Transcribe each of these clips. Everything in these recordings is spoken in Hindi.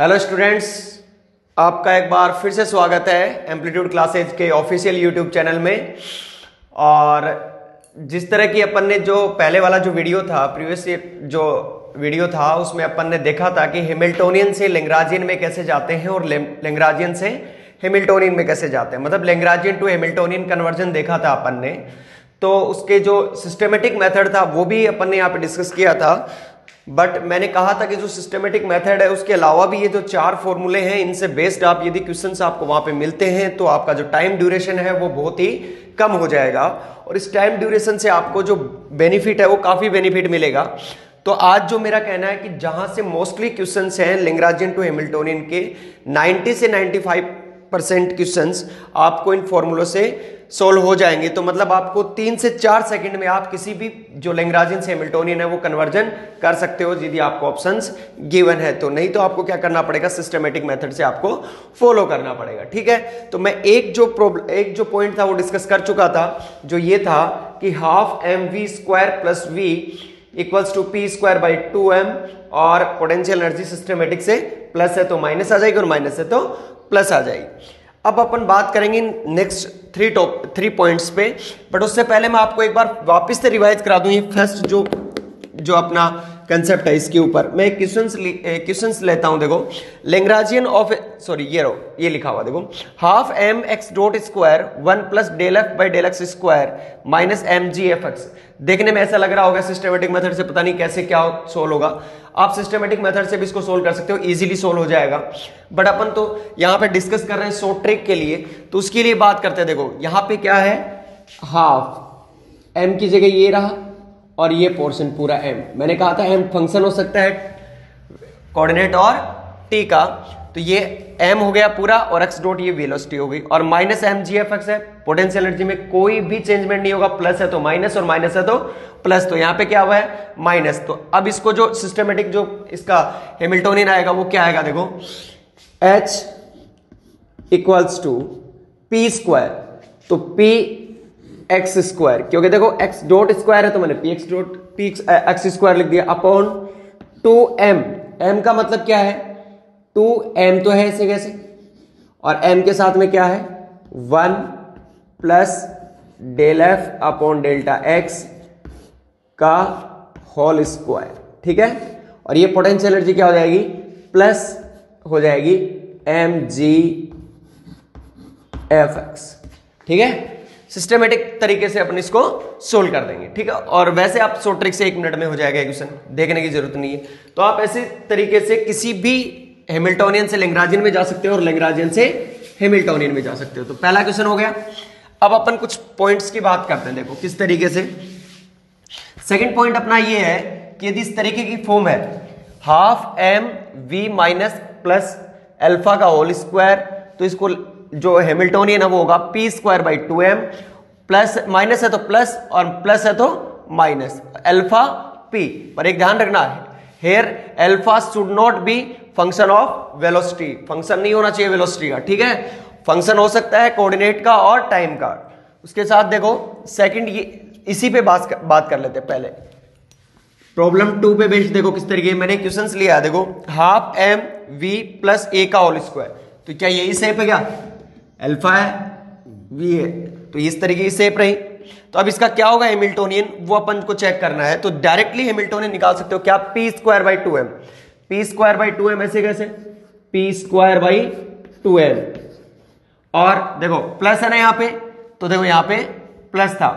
हेलो स्टूडेंट्स आपका एक बार फिर से स्वागत है एम्पलीट्यूड क्लासेज के ऑफिशियल यूट्यूब चैनल में। और जिस तरह की अपन ने जो पहले वाला जो वीडियो था प्रीवियस जो वीडियो था, उसमें अपन ने देखा था कि हेमिल्टोनियन से लेंग्राजियन में कैसे जाते हैं और लेंग्राजियन से हेमिल्टोनियन में कैसे जाते हैं। मतलब लेंग्राजियन टू हेमिल्टोनियन कन्वर्जन देखा था अपन ने। तो उसके जो सिस्टमेटिक मेथड था, वो भी अपन ने यहाँ पे डिस्कस किया था। बट मैंने कहा था कि जो सिस्टमेटिक मेथड है, उसके अलावा भी ये जो चार फॉर्मूले हैं, इनसे बेस्ड आप यदि क्वेश्चंस आपको वहाँ पे मिलते हैं तो आपका जो टाइम ड्यूरेशन है, वो बहुत ही कम हो जाएगा। और इस टाइम ड्यूरेशन से आपको जो बेनिफिट है, वो काफ़ी बेनिफिट मिलेगा। तो आज जो मेरा कहना है कि जहाँ से मोस्टली क्वेश्चन हैं, लिंगराजियन टू हेमिल्टोनियन के 90 से 95 परसेंट क्वेश्चन आपको इन फॉर्मूलों से सोल्व हो जाएँगे। तो मतलब आपको तीन से चार सेकंड में आप किसी भी जो लेंग्राजिन से हेमिल्टोनियन है, वो कन्वर्जन कर सकते हो यदि आपको ऑप्शंस गिवन है। तो नहीं तो आपको क्या करना पड़ेगा? सिस्टमेटिक मेथड से आपको फॉलो करना पड़ेगा। ठीक है? तो मैं एक जो प्रॉब्लम एक जो पॉइंट था वो डिस्कस कर चुका था, जो ये था कि half M V square plus V equals to P square by two M और पोटेंशियल एनर्जी सिस्टमेटिक से प्लस है तो माइनस आ जाएगी और माइनस है तो प्लस आ जाएगी। अब अपन बात करेंगे next three top three points पे। बट उससे पहले मैं आपको एक बार वापस से रिवाइज करा दूँ ये फ़र्स्ट जो जो अपना कंसेप्ट है इसके ऊपर। मैं क्वेश्चंस क्वेश्चंस लेता हूँ, देखो। लेंग्राजियन ऑफ़ सॉरी ये रो ये लिखा हुआ, देखो। Half M X dot square one plus del F by del X square minus M G F X देखने में ऐसा लग रहा होगा सिस्टमेटिक मेथड से, पता नहीं कैसे क्या सोल्व होगा। आप सिस्टमेटिक मेथड से भी इसको सोल्व कर सकते हो इजीली सोल्व हो जाएगा। बट अपन तो यहाँ पे डिस्कस कर रहे हैं शॉर्ट ट्रिक के लिए तो उसके लिए बात करते हैं, देखो। यहाँ पे क्या है? हाफ़ एम की जगह ये रहा। और ये पोर्शन पूरा एम मैंने कहा था एम फ़ंक्शन हो सकता है कोऑर्डिनेट और टी का। तो ये एम हो गया पूरा और एक्स डॉट ये वेलोसिटी हो गई। और minus M G F X है। पोटेंशियल एनर्जी में कोई भी चेंजमेंट नहीं होगा। प्लस है तो माइनस और माइनस है तो प्लस तो यहाँ पे क्या हुआ है? माइनस तो अब इसको जो सिस्टमेटिक जो इसका हेमिल्टोनियन आएगा, वो क्या आएगा देखो? H equals to P square तो पी एक्स स्क्वायर क्योंकि देखो एक्स डॉट स्क्वायर है तो मैंने P X dot P X square लिख दिया अपॉन टू एम एम का मतलब क्या है? टू एम तो है ऐसे कैसे? और एम के साथ में क्या है? One plus del F upon delta X का होल स्क्वायर ठीक है? और ये पोटेंशियल एनर्जी क्या हो जाएगी? प्लस हो जाएगी एम जी एफ़ एक्स ठीक है? सिस्टमेटिक तरीके से अपन इसको सोल्व कर देंगे, ठीक है? और वैसे आप सो ट्रिक से एक मिनट में हो जाएगा क्वेश्चन देखने की ज़रूरत नहीं है। तो आप ऐसे तरीके से किसी भी हेमिल्टोनियन से लेंग्राजियन में जा सकते हो और लेंग्राजियन से हेमिल्टोनियन में जा सकते हो। तो पहला क्वेश्चन हो गया। अब अपन कुछ पॉइंट्स की बात करते हैं, देखो, किस तरीके से। सेकेंड पॉइंट अपना ये है कि यदि इस तरीके की फॉर्म है half M V minus plus alpha का होल स्क्वायर तो इसको जो हेमिल्टोनियन है वो होगा P square by two M plus minus है तो प्लस और प्लस है तो माइनस एल्फा पी पर एक ध्यान रखना है। Here alpha should not be function of velocity function नहीं होना चाहिए वेलोसिटी का, ठीक है? फ़ंक्शन हो सकता है कोऑर्डिनेट का और टाइम का। उसके साथ देखो सेकंड ये, इसी पे बात बात कर लेते पहले। प्रॉब्लम टू पे बेस्ड देखो किस तरीके मैंने क्वेश्चन लिया है। देखो half M V plus A का होल स्क्वायर तो क्या यही सेप है क्या? अल्फ़ा है वी है। तो इस तरीके की सेप रही। तो अब इसका क्या होगा हेमिल्टोनियन वो अपन को चेक करना है। तो डायरेक्टली हेमिल्टोनियन निकाल सकते हो। क्या? P square by two M P square by two M ऐसे कैसे? P square by two M और देखो प्लस है ना यहाँ पे। तो देखो यहाँ पे प्लस था।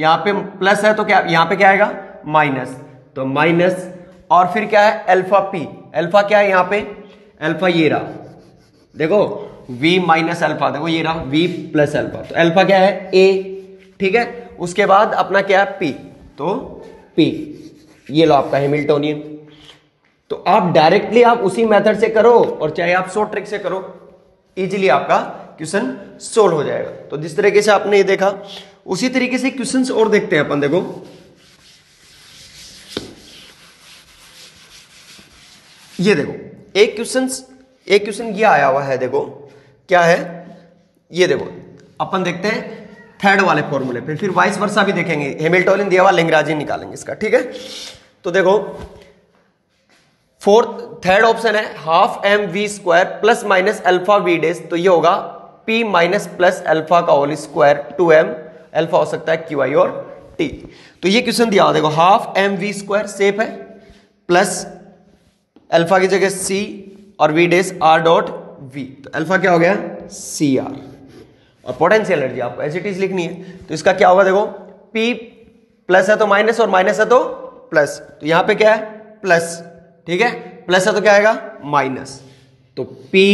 यहाँ पे प्लस है तो क्या? यहाँ पे क्या आएगा? माइनस तो माइनस और फिर क्या है? अल्फ़ा पी अल्फ़ा क्या है यहाँ पे? अल्फ़ा ये रहा। देखो v माइनस अल्फ़ा देखो ये रहा v प्लस अल्फ़ा तो अल्फ़ा क्या है? A, ठीक है? उसके बाद अपना क्या है? P तो p ये लो आपका हेमिल्टोनियन तो आप डायरेक्टली आप उसी मेथड से करो और चाहे आप शॉर्ट ट्रिक से करो इजीली आपका क्वेश्चन सोल्व हो जाएगा। तो जिस तरीके से आपने ये देखा, उसी तरीके से क्वेश्चंस और देखते हैं अपन, देखो। ये देखो, एक क्वेश्चन एक क्वेश्चन ये आया हुआ है, देखो। क्या है? ये देखो, अपन देखते हैं थर्ड वाले फॉर्मूले पे, फिर वाइस वर्षा भी देखेंगे। हेमिल्टोनियन दिया हुआ लिंगराजी निकालेंगे इसका, ठीक है? तो देखो फोर्थ थर्ड ऑप्शन है half M V square plus minus alpha V days तो ये होगा पी माइनस प्लस अल्फ़ा का whole square two M alpha हो सकता है क्यू आई और टी तो ये क्वेश्चन दिया, देखो half M V square safe है प्लस अल्फ़ा की जगह सी और V days R dot V तो अल्फ़ा क्या हो गया? सी आर और पोटेंशियल एनर्जी आपको एच लिखनी है। तो इसका क्या होगा देखो? पी प्लस है तो माइनस और माइनस है तो प्लस तो यहाँ पे क्या है? प्लस ठीक है? प्लस है तो क्या आएगा? माइनस तो पी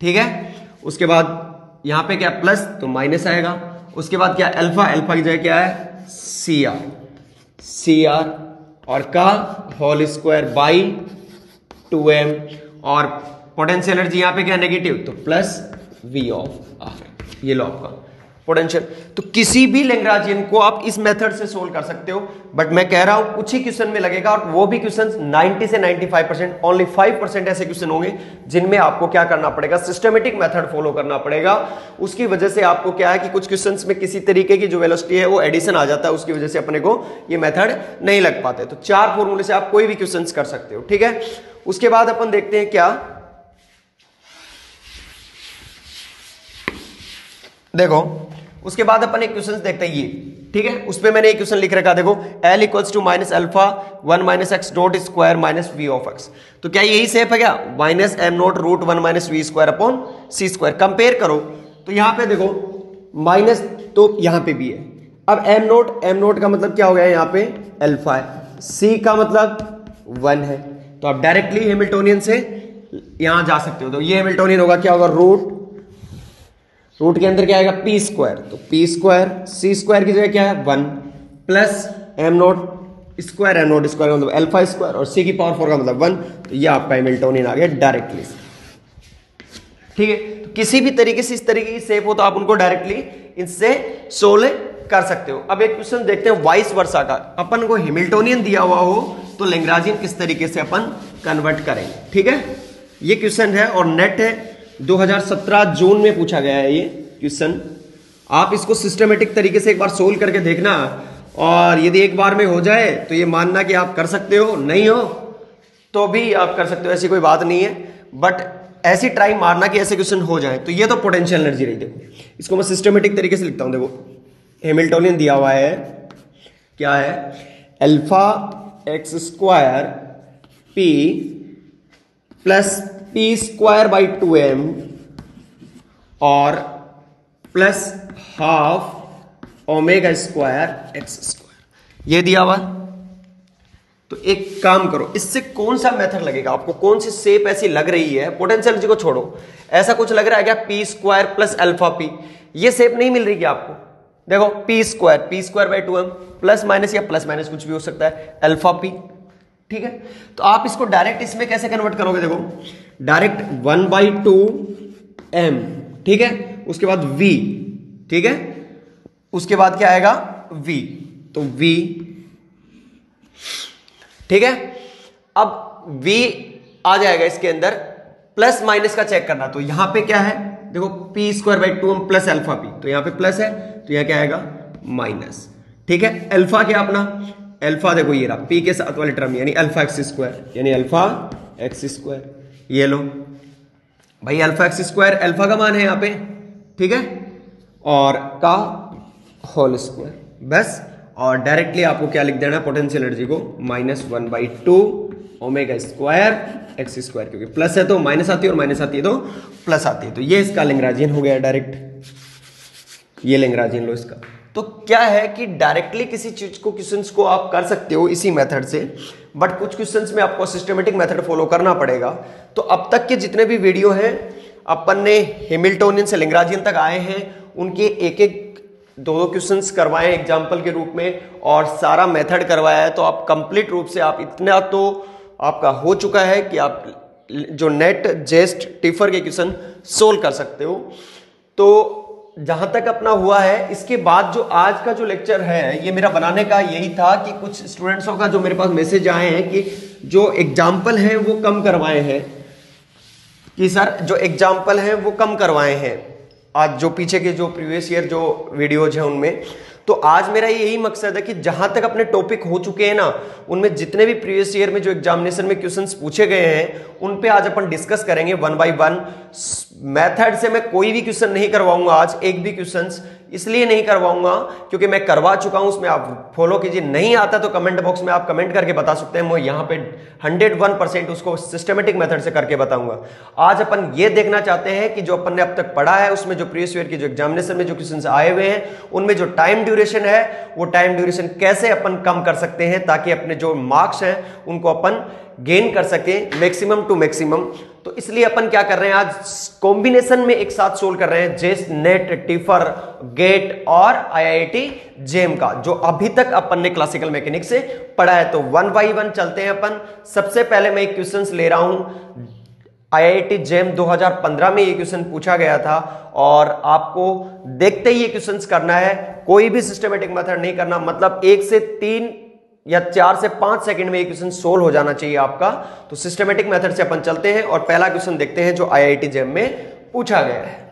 ठीक है? उसके बाद यहाँ पे क्या? प्लस तो माइनस आएगा। उसके बाद क्या? अल्फ़ा अल्फ़ा की जगह क्या है? सी आर सी आर और का whole square by two M और पोटेंशियल एनर्जी यहाँ पे क्या नेगेटिव तो प्लस वी ऑफ़ आर ये लो आपका पोटेंशियल तो किसी भी लेंग्राजियन को आप इस मेथड से सोल्व कर सकते हो बट मैं कह रहा हूँ, कुछ ही क्वेश्चन में लगेगा और वो भी क्वेश्चन 90 से 95 परसेंट ओनली 5 परसेंट ऐसे क्वेश्चन होंगे, जिनमें आपको क्या करना पड़ेगा? सिस्टमेटिक मेथड फॉलो करना पड़ेगा। उसकी वजह से आपको क्या है कि कुछ क्वेश्चन में किसी तरीके की जो वेलोसिटी है, वो एडिशन आ जाता है, उसकी वजह से अपने को ये मेथड नहीं लग पाते। तो चार फॉर्मूले से आप कोई भी क्वेश्चन कर सकते हो, ठीक है? उसके बाद अपन देखते हैं क्या देखो, उसके बाद अपन एक क्वेश्चन देखते हैं ये, ठीक है? उस पर मैंने एक क्वेश्चन लिख रखा, देखो L equals to minus alpha one minus X dot square minus V of X तो क्या यही सेफ़ है क्या? Minus M not root one minus V square upon C square compare करो। तो यहाँ पे देखो माइनस तो यहाँ पे भी है। अब एम नोट एम नोट का मतलब क्या हो गया यहाँ पे? अल्फ़ा है। सी का मतलब वन है। तो आप डायरेक्टली हेमिल्टोनियन से यहाँ जा सकते हो। तो ये हेमिल्टोनियन होगा, क्या होगा? रूट रूट के अंदर क्या आएगा? पी स्क्वायर तो पी स्क्वायर सी स्क्वायर की जगह क्या है? One plus M not square M not square मतलब एल्फा स्क्वायर और सी की पावर फोर का मतलब वन तो ये आपका हेमिल्टोनियन आ गया डायरेक्टली ठीक है? तो किसी भी तरीके से इस तरीके की सेप हो तो आप उनको डायरेक्टली इससे सोल्व कर सकते हो। अब एक क्वेश्चन देखते हैं वाइस वर्षा का। अपन को हेमिल्टोनियन दिया हुआ हो तो लेंग्राजियन किस तरीके से अपन कन्वर्ट करेंगे? ठीक है? ये क्वेश्चन है और नेट है। 2017 जून में पूछा गया है ये, क्वेश्चन। आप इसको सिस्टमेटिक तरीके से एक बार सोल्व करके देखना और यदि एक बार में हो जाए तो ये मानना कि आप कर सकते हो, नहीं हो तो भी आप कर सकते हो, ऐसी कोई बात नहीं है। बट ऐसी ट्राई मारना कि ऐसे क्वेश्चन हो जाए तो ये तो पोटेंशियल एनर्जी रही, देखो। इसको मैं सिस्टमेटिक तरीके से लिखता हूँ, देखो। हेमिल्टोनियन दिया हुआ है, क्या है? Alpha X square P plus P square by two M और plus half omega square X square ये दिया हुआ। तो एक काम करो, इससे कौन सा मेथड लगेगा आपको? कौन सी सेप ऐसी लग रही है? पोटेंशियल जी को छोड़ो। ऐसा कुछ लग रहा है क्या? P square plus alpha P ये सेप नहीं मिल रही क्या आपको? देखो P square P square by two M plus minus या प्लस माइनस कुछ भी हो सकता है। अल्फ़ा पी ठीक है? तो आप इसको डायरेक्ट इसमें कैसे कन्वर्ट करोगे देखो? Direct one by two M ठीक है? उसके बाद वी ठीक है? उसके बाद क्या आएगा? वी तो वी ठीक है? अब वी आ जाएगा इसके अंदर प्लस माइनस का चेक करना। तो यहाँ पे क्या है? देखो P square by two M plus alpha P तो यहाँ पे प्लस है तो यहाँ क्या आएगा? माइनस ठीक है? अल्फ़ा क्या अपना? अल्फ़ा देखो ये रहा पी के साथ वाले टर्म यानी अल्फ़ा एक्स स्क्वायर यानी अल्फ़ा एक्स स्क्वायर ये लो। भाई अल्फ़ा एक्स स्क्वायर अल्फ़ा का मान है यहाँ पे, ठीक है? और का होल स्क्वायर बस। और डायरेक्टली आपको क्या लिख देना है पोटेंशियल एनर्जी को minus one by two omega square X square क्योंकि प्लस है तो माइनस आती है और माइनस आती है तो प्लस आती है। तो ये इसका लिंगराजियन हो गया डायरेक्ट ये लिंगराजियन लो इसका। तो क्या है कि डायरेक्टली किसी चीज़ को क्वेश्चंस को आप कर सकते हो इसी मेथड से बट कुछ क्वेश्चंस में आपको सिस्टमेटिक मेथड फॉलो करना पड़ेगा। तो अब तक के जितने भी वीडियो हैं, अपन ने हेमिल्टोनियन से लिंगराजियन तक आए हैं, उनके एक एक दो दो क्वेश्चंस करवाए एग्ज़ाम्पल के रूप में, और सारा मेथड करवाया है तो आप कंप्लीट रूप से आप इतना तो आपका हो चुका है कि आप जो नेट जेस्ट टिफर के क्वेश्चन सोल्व कर सकते हो। तो जहाँ तक अपना हुआ है, इसके बाद जो आज का जो लेक्चर है, ये मेरा बनाने का यही था कि कुछ स्टूडेंट्सों का जो मेरे पास मैसेज आए हैं कि जो एग्ज़ाम्पल हैं, वो कम करवाए हैं। कि सर, जो एग्ज़ाम्पल हैं, वो कम करवाए हैं। आज जो पीछे के जो प्रीवियस ईयर जो वीडियोज़ हैं उनमें तो आज मेरा यही मकसद है कि जहाँ तक अपने टॉपिक हो चुके हैं ना, उनमें जितने भी प्रीवियस ईयर में जो एग्जामिनेशन में क्वेश्चन पूछे गए हैं, उन पे आज अपन डिस्कस करेंगे वन बाय वन मेथड से मैं कोई भी क्वेश्चन नहीं करवाऊँगा आज, एक भी क्वेश्चन इसलिए नहीं करवाऊँगा, क्योंकि मैं करवा चुका हूँ, उसमें आप फॉलो कीजिए। नहीं आता तो कमेंट बॉक्स में आप कमेंट करके बता सकते हैं। मैं यहाँ पे 101 परसेंट उसको सिस्टमेटिक मेथड से करके बताऊँगा। आज अपन ये देखना चाहते हैं कि जो अपन ने अब तक पढ़ा है, उसमें जो प्रीवियस ईयर की जो एग्जामिनेशन में जो क्वेश्चन आए हुए हैं, उनमें जो टाइम ड्यूरेशन है, वो टाइम ड्यूरेशन कैसे अपन कम कर सकते हैं, ताकि अपने जो मार्क्स हैं, उनको अपन गेन कर सके मैक्सिमम टू मैक्सिमम तो इसलिए अपन क्या कर रहे हैं, आज कॉम्बिनेशन में एक साथ सोल्व कर रहे हैं, जेस नेट टिफर गेट और आईआईटी जेम का, जो अभी तक अपन ने क्लासिकल मैकेनिक्स से पढ़ा है। तो वन बाई वन चलते हैं अपन। सबसे पहले मैं एक क्वेश्चन ले रहा हूँ। आईआईटी जेम 2015 में ये क्वेश्चन पूछा गया था और आपको देखते ही ये क्वेश्चन करना है। कोई भी सिस्टमेटिक मेथड नहीं करना। मतलब एक से तीन या चार से पाँच सेकंड में ये क्वेश्चन सोल्व हो जाना चाहिए आपका। तो सिस्टमेटिक मेथड से अपन चलते हैं और पहला क्वेश्चन देखते हैं जो आईआईटी जेम में पूछा गया है।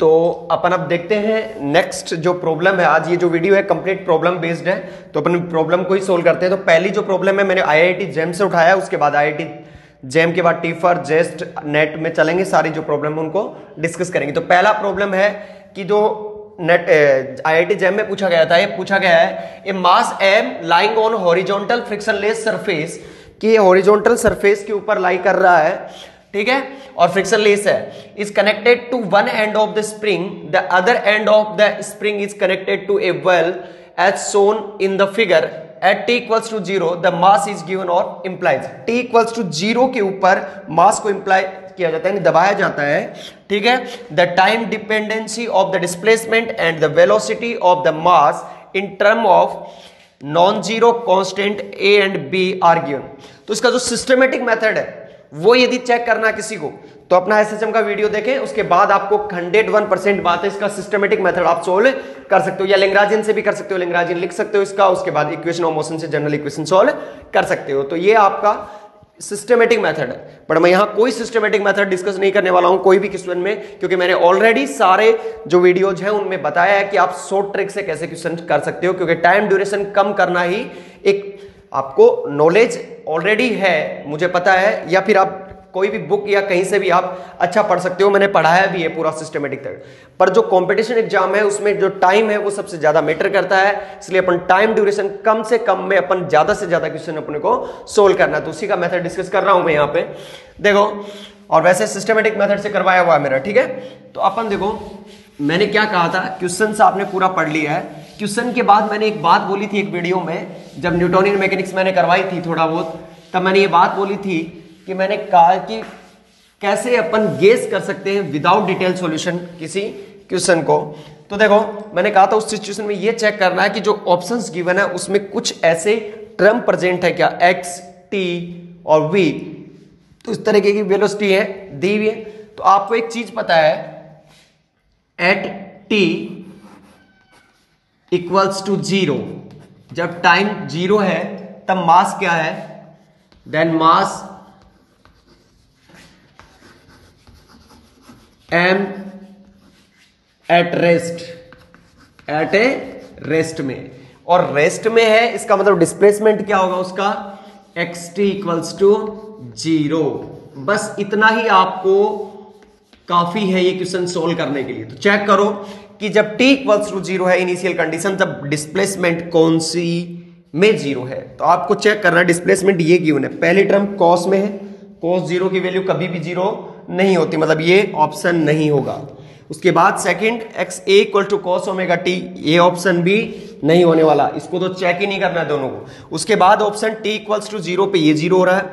तो अपन अब देखते हैं नेक्स्ट जो प्रॉब्लम है, आज ये जो वीडियो है कंप्लीट प्रॉब्लम बेस्ड है। तो अपन प्रॉब्लम को ही सोल्व करते हैं। तो पहली जो प्रॉब्लम है, मैंने आईआईटी जेम से उठाया, उसके बाद आईआईटी जेम के बाद टीफर जेस्ट नेट में चलेंगे। सारी जो प्रॉब्लम है, उनको डिस्कस करेंगे। तो पहला प्रॉब्लम है कि जो नेट आईआईटी जेम में पूछा गया था, ये पूछा गया है a mass M lying on horizontal frictionless surface कि ये हॉरिजॉन्टल सरफेस के ऊपर लाई कर रहा है, ठीक है? और फ्रिक्शन लेस है is connected to one end of the spring the other end of the spring is connected to a wall as shown in the figure at T equals to zero the mass is given और impulse T equals to zero के ऊपर मास को इंप्लाई किया जाता है दबाया जाता है, ठीक है? The time dependency of the displacement and the velocity of the mass in term of non zero constant A and B are given तो इसका जो सिस्टमेटिक मेथड है, वो यदि चेक करना किसी को तो अपना एसएचएम का वीडियो देखें, उसके बाद आपको हंड्रेड वन परसेंट बात है, इसका सिस्टमेटिक मेथड आप सोल्व कर सकते हो, या लिंगराजिन से भी कर सकते हो लिंगराजिन लिख सकते हो इसका, उसके बाद इक्वेशन ऑफ़ मोशन से जनरल इक्वेशन सोल्व कर सकते हो। तो ये आपका सिस्टमेटिक मेथड है बट मैं यहाँ कोई सिस्टमेटिक मेथड डिस्कस नहीं करने वाला हूँ, कोई भी क्वेश्चन में, क्योंकि मैंने ऑलरेडी सारे जो वीडियोज़ हैं, उनमें बताया है कि आप शॉर्ट ट्रिक से कैसे क्वेश्चन कर सकते हो, क्योंकि टाइम ड्यूरेशन कम करना ही एक आपको नॉलेज ऑलरेडी है, मुझे पता है, या फिर आप कोई भी बुक या कहीं से भी आप अच्छा पढ़ सकते हो। मैंने पढ़ाया भी है पूरा सिस्टमेटिक तक पर जो कंपटीशन एग्ज़ाम है, उसमें जो टाइम है, वो सबसे ज़्यादा मैटर करता है। इसलिए अपन टाइम ड्यूरेशन कम से कम में अपन ज़्यादा से ज़्यादा क्वेश्चन अपने को सोल्व करना है। तो उसी का मेथड डिस्कस कर रहा हूँ मैं यहाँ पे। देखो, और वैसे सिस्टमेटिक मेथड से करवाया हुआ है मेरा, ठीक है? तो अपन देखो, मैंने क्या कहा था? क्वेश्चन आपने पूरा पढ़ लिया है। क्वेश्चन के बाद मैंने एक बात बोली थी एक वीडियो में, जब न्यूटोनियन मैकेनिक्स मैंने करवाई थी थोड़ा बहुत, तब मैंने ये बात बोली थी कि मैंने कहा कि कैसे अपन गेस कर सकते हैं विदाउट डिटेल सॉल्यूशन किसी क्वेश्चन को। तो देखो, मैंने कहा था उस सिचुएशन में ये चेक करना है कि जो ऑप्शंस गिवन है, उसमें कुछ ऐसे टर्म प्रेजेंट है क्या? एक्स टी और वी तो इस तरीके की वेलोसिटी है, दी हुई है। तो आपको एक चीज़ पता है at T equals to zero जब टाइम ज़ीरो है, तब मास क्या है? Then mass M at rest at a rest में। और रेस्ट में है, इसका मतलब डिस्प्लेसमेंट क्या होगा उसका? X T equals to zero बस इतना ही आपको काफ़ी है ये क्वेश्चन सोल्व करने के लिए। तो चेक करो कि जब टी इक्वल्स टू ज़ीरो है इनिशियल कंडीशन तब डिस्प्लेसमेंट कौन सी में ज़ीरो है? तो आपको चेक करना डिस्प्लेसमेंट ये क्यों है? पहली टर्म कॉस में है। कॉस ज़ीरो की वैल्यू कभी भी ज़ीरो नहीं होती मतलब ये ऑप्शन नहीं होगा। उसके बाद second X A equal to cos omega T ये ऑप्शन भी नहीं होने वाला। इसको तो चेक ही नहीं करना है दोनों को। उसके बाद option T equals to zero पे ये ज़ीरो हो रहा है,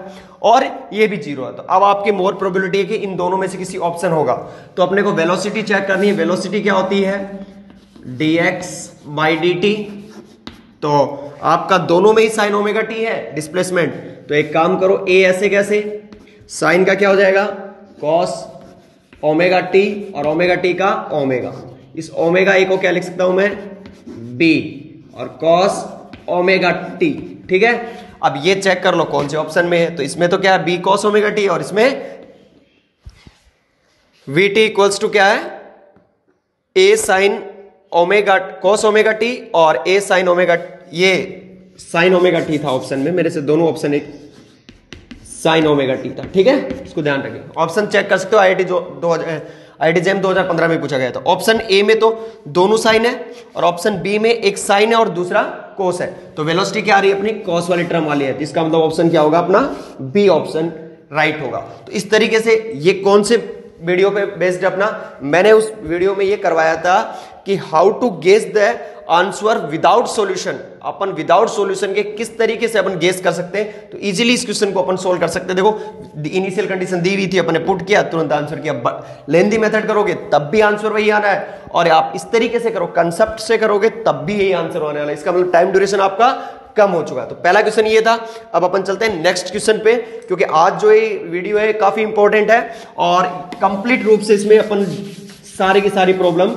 और ये भी ज़ीरो है। तो अब आपकी मोर प्रोबेबिलिटी है कि इन दोनों में से किसी ऑप्शन होगा। तो अपने को वेलोसिटी चेक करनी है। वेलोसिटी क्या होती है? D X by D T तो आपका दोनों में ही साइन ओमेगा टी है डिस्प्लेसमेंट तो एक काम करो ए ऐसे कैसे? साइन का क्या हो जाएगा? कॉस ओमेगा टी और ओमेगा टी का ओमेगा इस ओमेगा ए को क्या लिख सकता हूँ मैं? बी और कॉस ओमेगा टी ठीक है? अब ये चेक कर लो कौन से ऑप्शन में है। तो इसमें तो क्या है? बी कॉस ओमेगा टी और इसमें वी टी इक्वल्स टू क्या है? A sine omega cos omega T और ए साइन ओमेगा ये साइन ओमेगा टी था ऑप्शन में। मेरे से दोनों ऑप्शन एक साइन ओमेगा टी था ठीक है? इसको ध्यान रखिए। ऑप्शन चेक कर सकते हो आई जो दो आई जेम 2015 में पूछा गया था। ऑप्शन ए में तो दोनों साइन है और ऑप्शन बी में एक साइन है और दूसरा कोस है। तो वेलोसिटी क्या आ रही है अपनी? कॉस वाली टर्म वाली है। इसका मतलब ऑप्शन क्या होगा अपना? बी ऑप्शन राइट होगा। तो इस तरीके से ये कौन से वीडियो पे बेस्ड अपना? मैंने उस वीडियो में ये करवाया था कि how to guess the answer without solution, upon without solution के किस तरीके से अपन गेस कर सकते हैं? तो इजीली इस क्वेश्चन को अपन सोल्व कर सकते हैं। देखो इनिशियल कंडीशन दी हुई थी, अपने पुट किया, तुरंत आंसर किया। लेंदी मेथड करोगे, तब भी आंसर वही आना है। और आप इस तरीके से करो कंसेप्ट से करोगे, तब भी यही आंसर आने वाला है। इसका मतलब टाइम ड्यूरेशन आपका कम हो चुका है। तो पहला क्वेश्चन ये था। अब अपन चलते हैं नेक्स्ट क्वेश्चन पे, क्योंकि आज जो ये वीडियो है, काफ़ी इंपॉर्टेंट है। और कंप्लीट रूप से इसमें अपन सारे की सारी प्रॉब्लम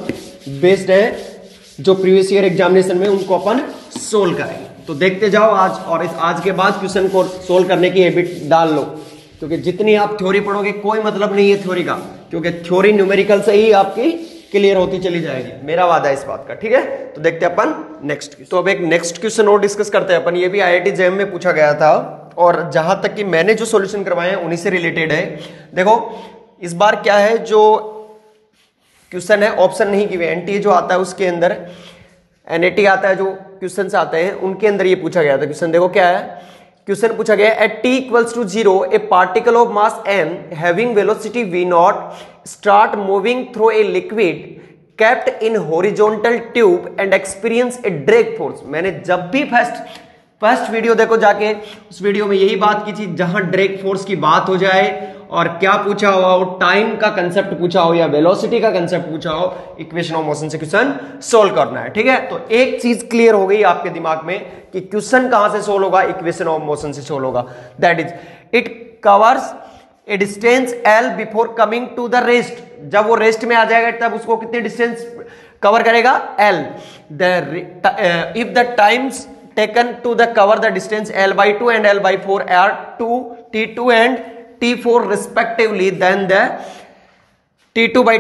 बेस्ड है। जो प्रीवियस ईयर एग्जामिनेशन में उनको अपन सोल्व करेंगे। तो देखते जाओ आज, और इस आज के बाद क्वेश्चन को सोल्व करने की हैबिट डाल लो। क्योंकि जितनी आप थ्योरी पढ़ोगे, कोई मतलब नहीं है थ्योरी का। क्योंकि थ्योरी न्यूमेरिकल से ही आपकी क्लियर होती चली जाएगी। मेरा वादा है इस बात का, ठीक है? तो देखते हैं अपन नेक्स्ट तो अब एक नेक्स्ट क्वेश्चन और डिस्कस करते हैं। अपन ये भी आईआईटी जेएम में पूछा गया था, और जहाँ तक कि मैंने जो सॉल्यूशन करवाए हैं, उन्हीं से रिलेटेड है। देखो, इस बार क्या है, जो क्वेश्चन है ऑप्शन नहीं की एनटीए जो आता है उसके अंदर एनएटी आता है जो क्वेश्चन आते हैं, उनके अंदर ये पूछा गया था क्वेश्चन। देखो क्या है? क्वेश्चन पूछा गया at T equals to zero a particle of mass M having velocity V not start moving through a liquid kept in horizontal tube and experience a drag force मैंने जब भी फ़र्स्ट फ़र्स्ट वीडियो देखो जाके, उस वीडियो में यही बात की थी, जहाँ ड्रैग फोर्स की बात हो जाए और क्या पूछा हुआ हो? टाइम का कंसेप्ट पूछा हो या वेलोसिटी का कंसेप्ट पूछा हो? इक्वेशन ऑफ़ मोशन से क्वेश्चन सोल्व करना है, ठीक है? तो एक चीज़ क्लियर हो गई आपके दिमाग में कि क्वेश्चन कहाँ से सोल्व होगा? इक्वेशन ऑफ़ मोशन से सोल्व होगा। That is it covers a distance L before coming to the rest जब वो रेस्ट में आ जाएगा, तब उसको कितने डिस्टेंस कवर करेगा? L the if the times taken to the cover the distance L by two and L by four are two T two and T4 respectively than the T2 by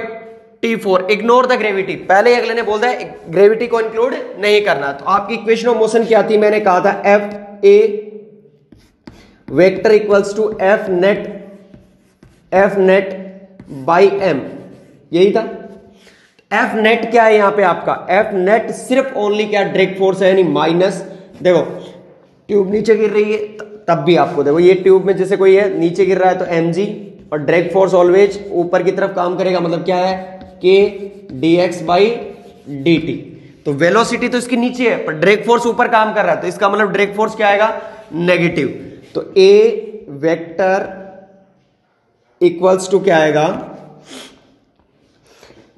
T4 Ignore the gravity. पहले अगले ने बोल दिया ग्रेविटी को इंक्लूड नहीं करना। तो आपकी इक्वेशन ऑफ़ मोशन क्या थी? मैंने कहा था F A vector equals to F net F net by M. यही था? F नेट क्या है यहाँ पे आपका? F नेट सिर्फ़ ओनली क्या? ड्रेक फोर्स है, यानी माइनस देखो ट्यूब नीचे गिर रही है तो तब भी आपको देखो, ये ट्यूब में जैसे कोई है, नीचे गिर रहा है तो एमजी और ड्रैग फोर्स ऑलवेज ऊपर की तरफ़ काम करेगा। मतलब क्या है? K D X by D T तो वेलोसिटी तो इसकी नीचे है, पर ड्रैग फोर्स ऊपर काम कर रहा है तो इसका मतलब ड्रैग फोर्स क्या आएगा? नेगेटिव तो ए वेक्टर इक्वल्स टू क्या आएगा?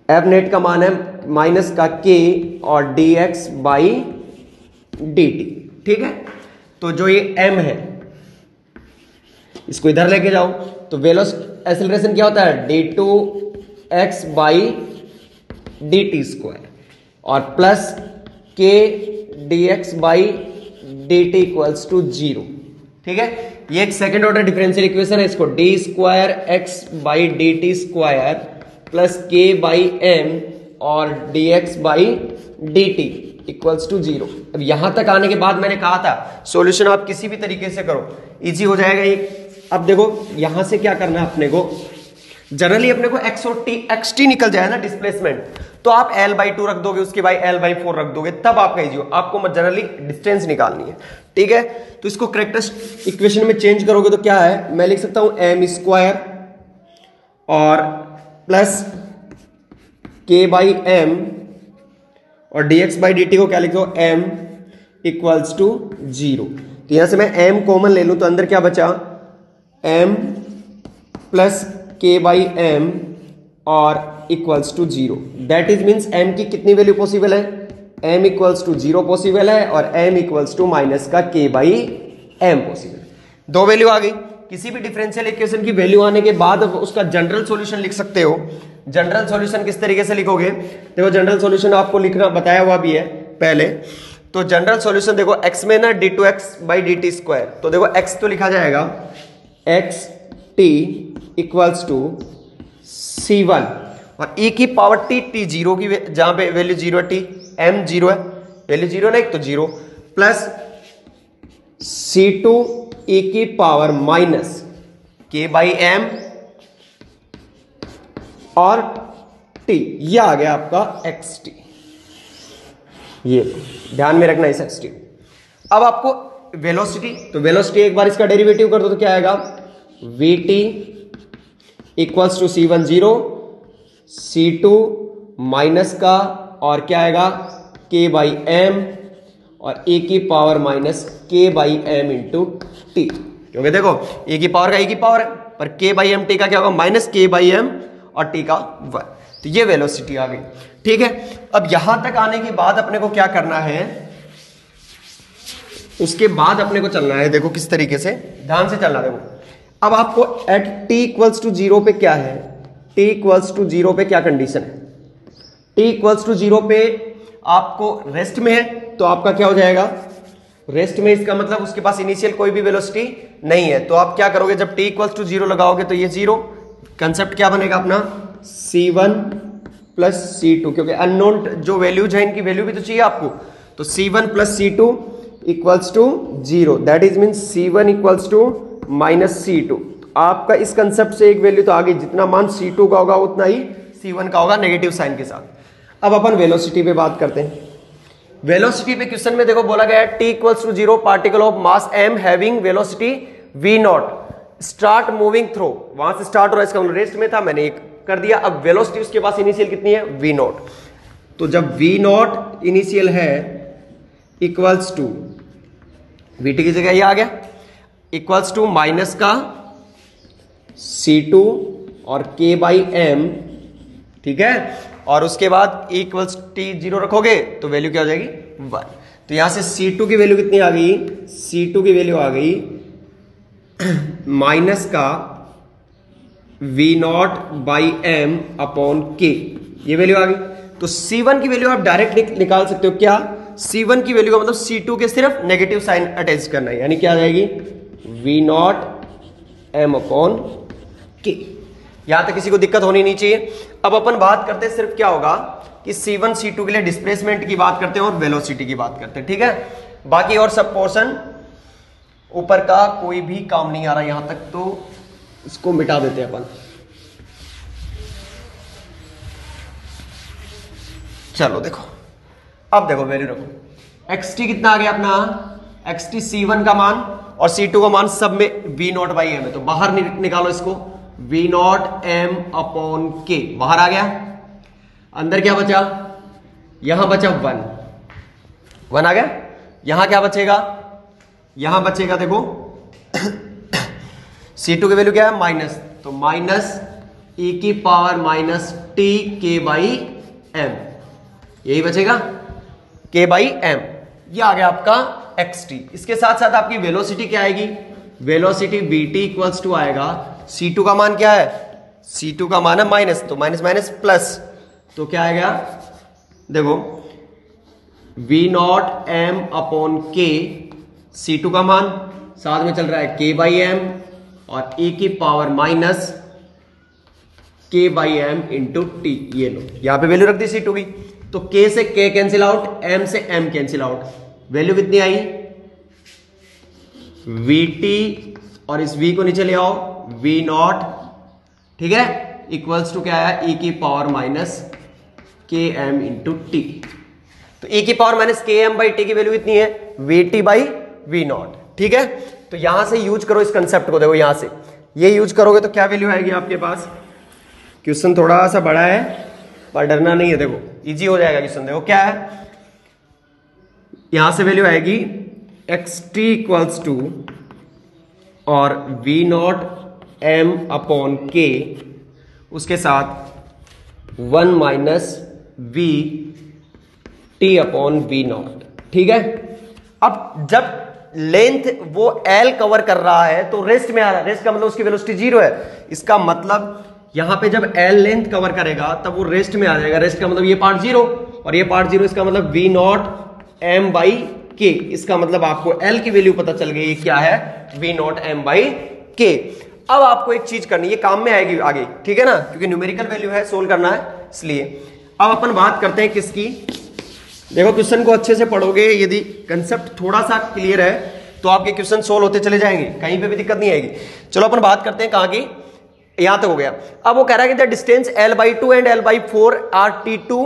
एफ़ नेट का मान है माइनस का के और D X by D T ठीक है? तो जो ये एम है इसको इधर लेके जाओ। तो वेलोस एसिलेशन क्या होता है? D two X by D T square और plus K D X by D T equals to zero ठीक है? ये एक सेकेंड ऑर्डर डिफरेंशियल इक्वेशन है। इसको D square X by D T square plus K by M और D X by D T equals to zero अब यहाँ तक आने के बाद मैंने कहा था सॉल्यूशन आप किसी भी तरीके से करो। इजी हो जाएगा ये। अब देखो, यहाँ से क्या करना है अपने को? जनरली अपने को एक्स और टी एक्स टी निकल जाए ना डिस्प्लेसमेंट तो आप एल बाई टू रख दोगे, उसके बाद एल बाई फोर रख दोगे, तब आपका इजी हो। आपको जनरली डिस्टेंस निकालनी है, ठीक है? तो इसको करेक्टर इक्वेशन में चेंज करोगे तो क्या है? मैं लिख सकता हूँ एम स्क्वायर और प्लस के बाई एम और एक्स बाई डी को क्या लिख दो एम इक्वल्स टू ज़ीरो तो यहाँ से मैं एम कॉमन ले लू तो अंदर क्या बचा? M plus K by M और equals to zero that is means M की कितनी वैल्यू पॉसिबल है? M equals to zero possible है और एम इक्वल्स टू माइनस का के बाई एम पॉसिबल दो वैल्यू आ गई। किसी भी डिफरेंशियल इक्वेशन की वैल्यू आने के बाद उसका जनरल सॉल्यूशन लिख सकते हो। जनरल सॉल्यूशन किस तरीके से लिखोगे? देखो जनरल सॉल्यूशन आपको लिखना बताया हुआ भी है पहले। तो जनरल सॉल्यूशन देखो, x में ना D two X by D T square तो देखो, x तो लिखा जाएगा। X T equals to C one और e की पावर टी टी ज़ीरो की जहाँ पे value zero T M zero है। वैल्यू ज़ीरो ना एक तो zero plus C two E की power minus K by M और टी ये आ गया आपका एक्स टी ये, ध्यान में रखना इस एक्स टी अब आपको वेलोसिटी तो वेलोसिटी एक बार इसका डेरिवेटिव कर दो तो क्या आएगा? V T equals to C one zero C two minus का, और क्या आएगा? के बाई एम और ए की power minus K by M into T क्योंकि देखो ए की पावर का ए की पावर है, पर के बाई एम टी का क्या होगा? माइनस के बाई एम और टी का वन तो ये वेलोसिटी आ गई। ठीक है? अब यहाँ तक आने के बाद अपने को क्या करना है? उसके बाद अपने को चलना है। देखो किस तरीके से। ध्यान से चलना, देखो। अब आपको at T equals to zero पे क्या है? टी इक्वल्स टू ज़ीरो पे क्या कंडीशन है? टी इक्वल्स टू ज़ीरो पे आपको रेस्ट में है तो आपका क्या हो जाएगा? रेस्ट में इसका मतलब उसके पास इनिशियल कोई भी वेलोसिटी नहीं है। तो आप क्या करोगे? जब टी इक्वल्स टू ज़ीरो लगाओगे तो ये ज़ीरो कंसेप्ट क्या बनेगा अपना? C one plus C two क्योंकि अननोन जो वैल्यूज़ है, इनकी वैल्यू भी तो चाहिए आपको। तो C one plus C two equals to zero that is mean C one equals to minus C two आपका इस कंसेप्ट से एक वैल्यू तो आ गई जितना मान सी टू का होगा, उतना ही सी वन का होगा नेगेटिव साइन के साथ। अब अपन वेलोसिटी पे बात करते हैं। वेलोसिटी पे क्वेश्चन में देखो बोला गया है T equals to zero particle of mass M having velocity V not start moving through वहाँ से स्टार्ट हो रहा है, इसका रेस्ट में था, मैंने एक कर दिया। अब वेलोसिटी उसके पास इनिशियल कितनी है? वी नॉट तो जब वी नॉट इनिशियल है इक्वल्स टू वी टी की जगह ये आ गया। इक्वल्स टू माइनस का सी टू और के बाई एम ठीक है? और उसके बाद इक्वल्स टी ज़ीरो रखोगे तो वैल्यू क्या हो जाएगी? वन तो यहाँ से सी टू की वैल्यू कितनी आ गई? सी टू की वैल्यू आ गई। माइनस का V not by M upon K ये वैल्यू आ गई। तो C1 की वैल्यू आप डायरेक्ट निकाल सकते हो क्या? C1 की वैल्यू का मतलब C2 के सिर्फ़ नेगेटिव साइन अटैच करना है। यानी क्या आ जाएगी? वी नॉट एम अपॉन के यहाँ तक किसी को दिक्कत होनी नहीं चाहिए। अब अपन बात करते हैं सिर्फ़ क्या होगा कि C1 C2 के लिए डिस्प्लेसमेंट की बात करते हैं और वेलोसिटी की बात करते हैं, ठीक है? बाकी और सब पोर्शन ऊपर का कोई भी काम नहीं आ रहा यहाँ तक तो इसको मिटा देते हैं अपन। चलो देखो। अब देखो वैल्यू रखो। एक्स टी कितना आ गया अपना? एक्स टी सी वन का मान और सी टू का मान सब में वी नॉट बाई एम है तो बाहर निकालो इसको। V not M upon k बाहर आ गया? अंदर क्या बचा? यहाँ बचा वन वन आ गया? यहाँ क्या बचेगा? यहाँ बचेगा, देखो। सी टू की वैल्यू क्या है? माइनस तो माइनस ई की power minus T K by M यही बचेगा? के बाई एम ये आ गया आपका एक्स टी इसके साथ साथ आपकी वेलोसिटी क्या आएगी? Velocity B T equals to आएगा। सी टू का मान क्या है? सी टू का मान है माइनस तो माइनस माइनस प्लस तो क्या आएगा? देखो v not M upon k c two का मान, साथ में चल रहा है के बाई एम और ए की power minus K by M into T ये लो। यहाँ पे वैल्यू रख दी सी टू की। तो के से के कैंसिल आउट एम से एम कैंसिल आउट वैल्यू कितनी आई? वी टी और इस वी को नीचे ले आओ। वी नॉट ठीक है? इक्वल्स टू क्या आया? ई की power minus K M into T तो ई की power minus K M by T की वैल्यू कितनी है? V T by V not ठीक है? तो यहाँ से यूज़ करो इस कंसेप्ट को देखो यहाँ से। ये यूज़ करोगे तो क्या वैल्यू आएगी आपके पास? क्वेश्चन थोड़ा सा बड़ा है पर डरना नहीं है देखो। इजी हो जाएगा क्वेश्चन देखो क्या है? यहाँ से वैल्यू आएगी एक्स टी इक्वल्स टू और V not M upon K उसके साथ one minus V T upon V not ठीक है? अब जब लेंथ वो एल कवर कर रहा है तो रेस्ट में आ रहा है। रेस्ट का मतलब उसकी वेलोसिटी ज़ीरो है। इसका मतलब यहाँ पे जब एल लेंथ कवर करेगा, तब वो रेस्ट में आ जाएगा। रेस्ट का मतलब ये पार्ट ज़ीरो और ये पार्ट ज़ीरो इसका मतलब v not m by k इसका मतलब आपको एल की वैल्यू पता चल गई क्या है? We not m by k अब आपको एक चीज़ करनी है काम में आएगी आगे, ठीक है ना? क्योंकि न्यूमेरिकल वैल्यू है सोल्व करना है, इसलिए। अब अपन बात करते हैं किसकी। देखो क्वेश्चन को अच्छे से पढ़ोगे, यदि कंसेप्ट थोड़ा सा क्लियर है तो आपके क्वेश्चन सोल्व होते चले जाएँगे, कहीं पे भी दिक्कत नहीं आएगी। चलो, अपन बात करते हैं कहाँ की। यहाँ तक हो गया। अब वो कह रहा है कि the distance L by two and L by four are T two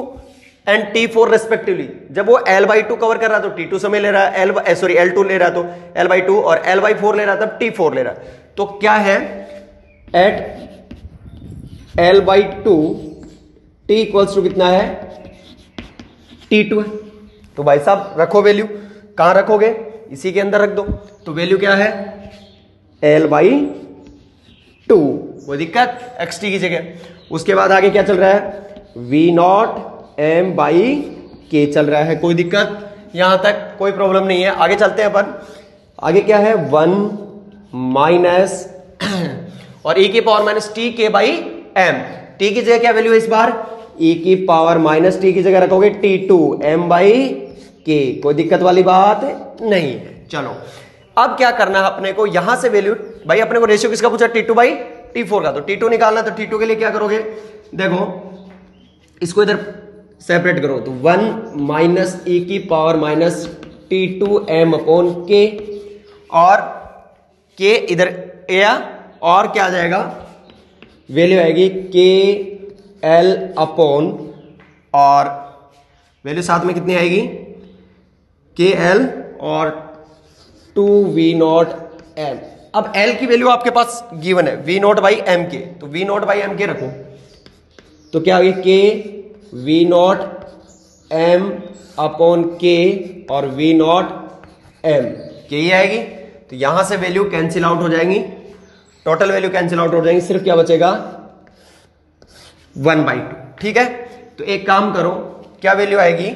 and T four respectively जब वो एल बाई टू कवर कर रहा तो टी टू समय ले रहा है एल सॉरी एल टू ले रहा तो एल बाई टू और एल बाई फोर ले रहा, तब टी फोर ले रहा। तो क्या है? At L by two T equals to कितना है? टी टू है। तो भाई साहब, रखो वैल्यू कहाँ रखोगे? इसी के अंदर रख दो। तो वैल्यू क्या है? एल बाई टू कोई दिक्कत? एक्स टी की जगह। उसके बाद आगे क्या चल रहा है? We not m by k चल रहा है। कोई दिक्कत? यहाँ तक कोई प्रॉब्लम नहीं है। आगे चलते हैं अपन। आगे क्या है? वन माइनस और e की power minus T K by M T की जगह क्या वैल्यू है इस बार? E की पावर माइनस टी की जगह रखोगे t two m by k कोई दिक्कत वाली बात नहीं चलो। अब क्या करना है अपने को? यहाँ से वैल्यू भाई, अपने को रेशियो किसका पूछा? T two by T four का। तो टी टू निकालना तो टी टू के लिए क्या करोगे? देखो, इसको इधर सेपरेट करो। तो वन माइनस ई की power minus T two M upon K और के इधर ए और क्या आ जाएगा? वैल्यू आएगी के एल अपॉन और वैल्यू साथ में कितनी आएगी? के एल और टू वी नॉट एम अब एल की वैल्यू आपके पास गिवन है। V not by M K तो V not by M K रखो। तो क्या आ गया के वी नॉट एम अपॉन के और वी नॉट एम के ही आएगी। तो यहाँ से वैल्यू कैंसिल आउट हो जाएँगी। टोटल वैल्यू कैंसिल आउट हो जाएँगी। सिर्फ़ क्या बचेगा? वन बाई टू ठीक है? तो एक काम करो। क्या वैल्यू आएगी?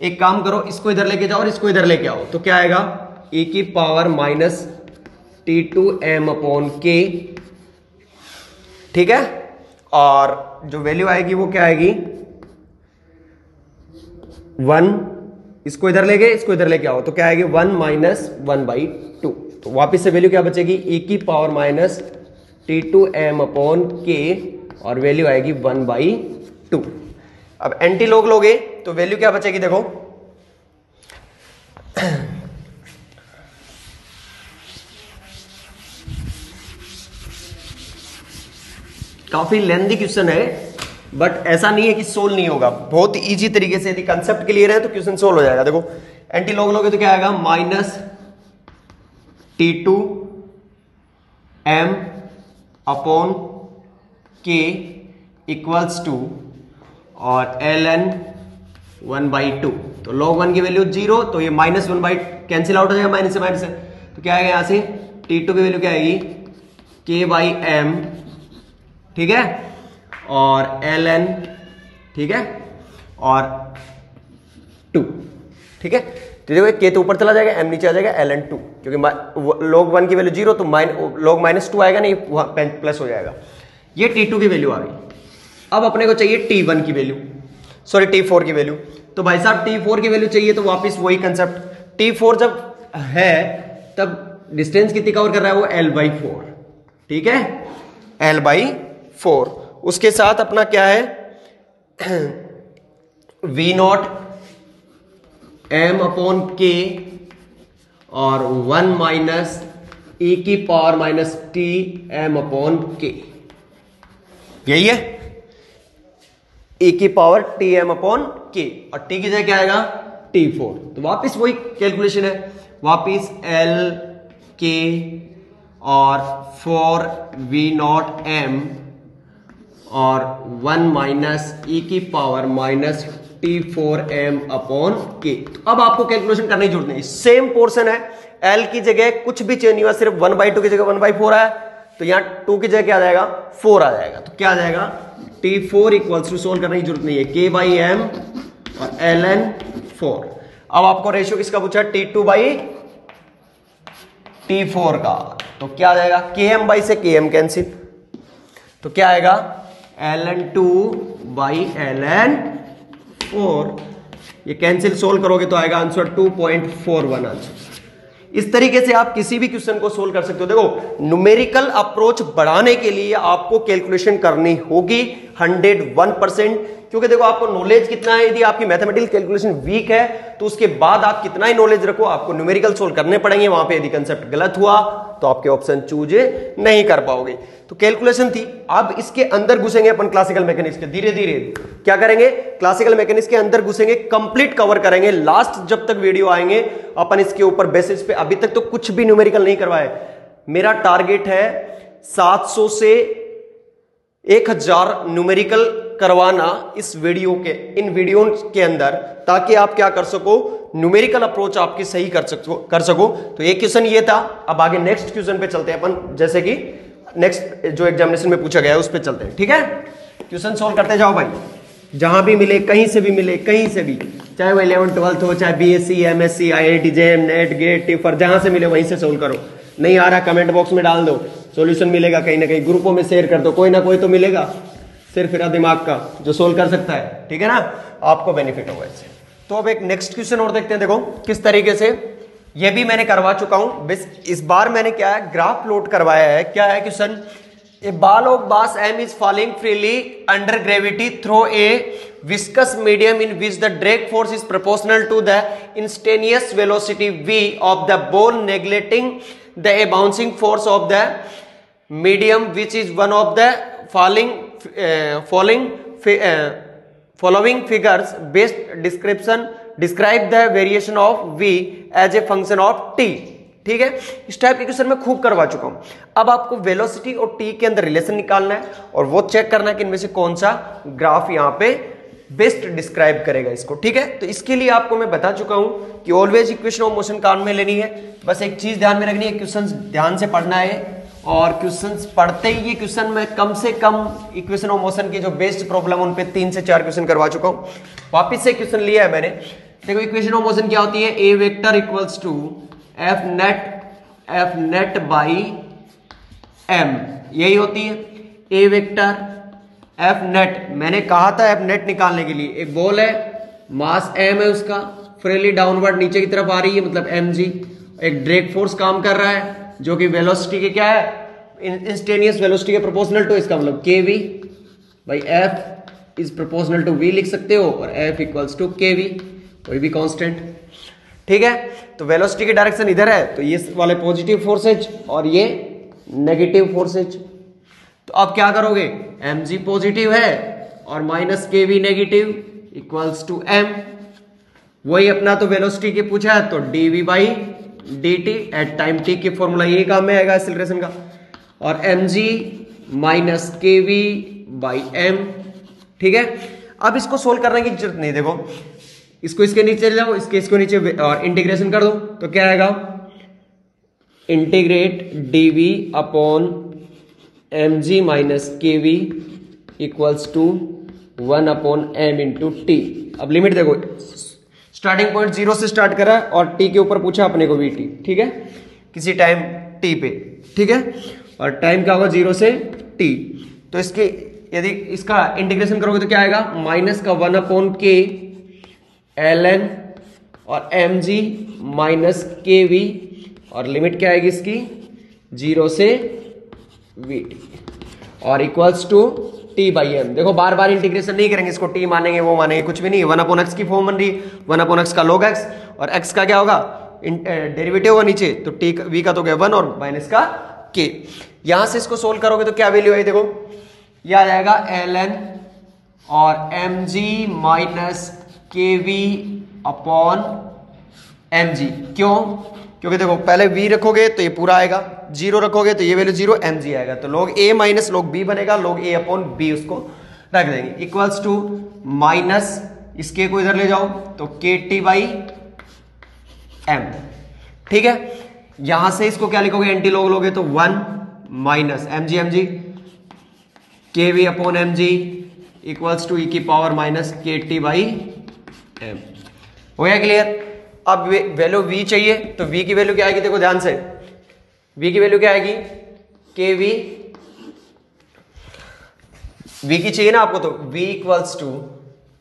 एक काम करो। इसको इधर लेके जाओ और इसको इधर लेके आओ। तो क्या आएगा? ए की power minus T two M upon K ठीक है? और जो वैल्यू आएगी वो क्या आएगी? वन, इसको इधर ले गए इसको इधर लेके आओ तो क्या आएगी? One minus one by two. तो वापिस से वैल्यू क्या बचेगी? ए की power minus T two M upon K और वैल्यू आएगी वन बाई टू। अब एंटी लोग लोगे तो वैल्यू क्या बचेगी देखो? काफ़ी लेंदी क्वेश्चन है। बट ऐसा नहीं है कि सोल्व नहीं होगा। बहुत इजी तरीके से यदि कंसेप्ट क्लियर है तो क्वेश्चन सोल्व हो जाएगा। देखो एंटी लॉग लोगे तो क्या आएगा? Minus T two M upon K equals to और L N one by two तो लॉग वन की वैल्यू ज़ीरो तो ये minus one by cancel out हो जाएगा माइनस से माइनस से। तो क्या आएगा यहाँ से? टी टू की वैल्यू क्या आएगी? के बाई एम ठीक है? और एल एन ठीक है? और टू ठीक है? तो देखो के तो ऊपर चला जाएगा एम नीचे आ जाएगा एल एन टू क्योंकि लॉग वन की वैल्यू ज़ीरो तो माइन लॉग माइनस टू आएगा, नहीं प्लस हो जाएगा। ये टी टू की वैल्यू आ गई। अब अपने को चाहिए टी वन की वैल्यू सॉरी टी फोर की वैल्यू तो भाई साहब टी फोर की वैल्यू चाहिए तो वापिस वही कंसेप्ट टी फोर जब है, तब डिस्टेंस कितनी कवर कर रहा है वो? एल बाई फोर ठीक है? एल बाई फोर उसके साथ अपना क्या है? वी नॉट एम अपॉन के और वन माइनस ए की power minus T M upon K यही है? ए की पावर टी एम अपॉन के और टी की जगह क्या आएगा? टी फोर तो वापिस वही कैलकुलेशन है। वापिस एल के और फोर वी नॉट एम और वन माइनस ई की power minus T four M upon K. अब आपको कैलकुलेशन करने की ज़रूरत नहीं। सेम पोर्शन है। एल की जगह कुछ भी चेंज नहीं हुआ, सिर्फ़ वन बाई टू की जगह वन बाई फोर आया। तो यहाँ टू की जगह क्या आ जाएगा? फोर आ जाएगा। तो क्या आ जाएगा? T four equals to solve करने की ज़रूरत नहीं है। के बाई एम और एल एन फोर अब आपको रेशियो किसका पूछा? T two by T four का। तो क्या आ जाएगा? के एम बाई से के एम कैंसिल तो क्या आएगा? L N two by L N four ये कैंसिल सोल्व करोगे तो आएगा answer two point four one answer इस तरीके से आप किसी भी क्वेश्चन को सोल्व कर सकते हो। देखो न्यूमेरिकल अप्रोच बढ़ाने के लिए आपको कैलकुलेशन करनी होगी। हंड्रेड वन परसेंट क्योंकि देखो आपको नॉलेज कितना है, यदि आपकी मैथमेटिकल कैलकुलेशन वीक है तो उसके बाद आप कितना ही नॉलेज रखो, आपको न्यूमेरिकल सोल्व करने पड़ेंगे, वहाँ पे यदि कंसेप्ट गलत हुआ तो आपके ऑप्शन चूज़ नहीं कर पाओगे। तो कैलकुलेशन थी, अब इसके अंदर घुसेंगे अपन क्लासिकल मैकेनिक्स के धीरे धीरे क्या करेंगे? क्लासिकल मैकेनिक्स के अंदर घुसेंगे कंप्लीट कवर करेंगे। लास्ट जब तक वीडियो आएँगे, अपन इसके ऊपर बेसिस पे, अभी तक तो कुछ भी न्यूमेरिकल नहीं करवाए। मेरा टारगेट है 700 से 1000 न्यूमेरिकल करवाना इस वीडियो के, इन वीडियो के अंदर, ताकि आप क्या कर सको न्यूमेरिकल अप्रोच आपकी सही कर सको कर सको। तो एक क्वेश्चन ये था। अब आगे नेक्स्ट क्वेश्चन पे चलते हैं अपन। जैसे कि नेक्स्ट जो एग्जामिनेशन में पूछा गया है, उस पर चलते हैं। ठीक है? क्वेश्चन सोल्व करते जाओ भाई। जहाँ भी मिले, कहीं से भी मिले, कहीं से भी। चाहे वो इलेवन ट्वेल्थ हो, चाहे B S C M S C I I T JAM NET GATE TIFR जहाँ से मिले, वहीं से सोल्व करो। नहीं आ रहा कमेंट बॉक्स में डाल दो। सॉल्यूशन मिलेगा कहीं ना कहीं। ग्रुपों में शेयर कर दो। कोई ना कोई तो मिलेगा। सिर्फ़ इरा दिमाग का, जो सोल्व कर सकता है। ठीक है ना? आपको बेनिफिट होगा इससे। तो अब एक नेक्स्ट क्वेश्चन और देखते हैं। देखो, किस तरीके से? यह भी मैंने करवा चुका हूँ। बिस इस बार मैंने क्या है ग्राफ लोड करवाया है। क्या है question a ball of mass M is falling freely under gravity through a viscous medium in which the drag force is proportional to the instantaneous velocity V of the ball neglecting the a bouncing force of the medium which is one of the falling uh, following figures based description describe the variation of v as a function of t. ठीक है? इस टाइप के क्वेश्चन मैं खूब करवा चुका हूँ। अब आपको वेलोसिटी और टी के अंदर रिलेशन निकालना है और वो चेक करना है कि इनमें से कौन सा ग्राफ यहाँ पे बेस्ट डिस्क्राइब करेगा इसको। ठीक है? तो इसके लिए आपको मैं बता चुका हूँ कि ऑलवेज इक्वेशन ऑफ़ मोशन काम में लेनी है। बस एक चीज़ ध्यान में रखनी है क्वेश्चन ध्यान से पढ़ना है। और क्वेश्चंस पढ़ते ही ये क्वेश्चन में कम से कम इक्वेशन ऑफ़ मोशन की जो बेस्ट प्रॉब्लम उन पे तीन से चार क्वेश्चन करवा चुका हूँ। वापिस से क्वेश्चन लिया है मैंने। देखो इक्वेशन ऑफ़ मोशन क्या होती है? A vector equals to F net F net by M यही होती है। ए वेक्टर एफ़ नेट मैंने कहा था एफ़ नेट निकालने के लिए। एक बॉल है मास एम है उसका। फ्रेली डाउनवर्ड नीचे की तरफ़ आ रही है मतलब एम जी एक ड्रेक फोर्स काम कर रहा है। जो कि वेलोसिटी के क्या है? इंस्टेनियस वेलोसिटी के प्रोपोर्शनल टू इसका मतलब के V by F is proportional to V लिख सकते हो और F equals to K V कोई भी कांस्टेंट ठीक है? तो वेलोसिटी की डायरेक्शन इधर है तो ये वाले पॉजिटिव फोर्सेज और ये नेगेटिव फोर्सेज तो अब क्या करोगे? एम जी पॉजिटिव है और minus K V negative equals to M वही अपना तो वेलोसिटी की पूछा है तो D V by D T at time T के फॉर्मूला यही काम में आएगा एक्सिलरेशन का। और M G minus K V by M ठीक है? अब इसको सोल्व करने की ज़रूरत नहीं, देखो। इसको इसके नीचे ले जाओ, इसके इसको नीचे और इंटीग्रेशन कर दो तो क्या आएगा? Integrate D V upon M G minus K V equals to one upon M into T अब लिमिट देखो स्टार्टिंग पॉइंट ज़ीरो से स्टार्ट करा और टी के ऊपर पूछा अपने को वी टी, ठीक है? किसी टाइम टी पे, ठीक है? और टाइम क्या होगा? ज़ीरो से टी। तो इसके, यदि इसका इंटीग्रेशन करोगे तो क्या आएगा? माइनस का one upon K L N और M G minus K V. और लिमिट क्या आएगी इसकी? ज़ीरो से वी टी। और equals to T by M देखो बार बार इंटीग्रेशन नहीं करेंगे, इसको टी मानेंगे, वो मानेंगे, कुछ भी नहीं। वन अपॉन एक्स की फॉर्म बन रही वन अपॉन एक्स का लोग एक्स और एक्स का क्या होगा? डेरिवेटिव होगा नीचे तो टी वी का तो गया वन और माइनस का के यहाँ से इसको सोल्व करोगे तो क्या वैल्यू आई? देखो यह आ जाएगा एल एन और M G minus K V upon M G क्यों? क्योंकि देखो, पहले वी रखोगे तो ये पूरा आएगा। ज़ीरो रखोगे तो ये वैल्यू ज़ीरो एम जी आएगा। तो लोग a माइनस लोग b बनेगा लोग a अपॉन बी उसको रख देंगे। इक्वल्स टू माइनस इसके को इधर ले जाओ तो के टी बाई एम ठीक है? यहाँ से इसको क्या लिखोगे? एंटी लोग लोगे तो one minus M G M G K V upon M G equals to E की power minus K T by M हो गया क्लियर अब वैल्यू वी चाहिए तो वी की वैल्यू क्या आएगी? देखो ध्यान से। V की वैल्यू क्या आएगी? के वी वी की चाहिए ना आपको तो v इक्वल्स टू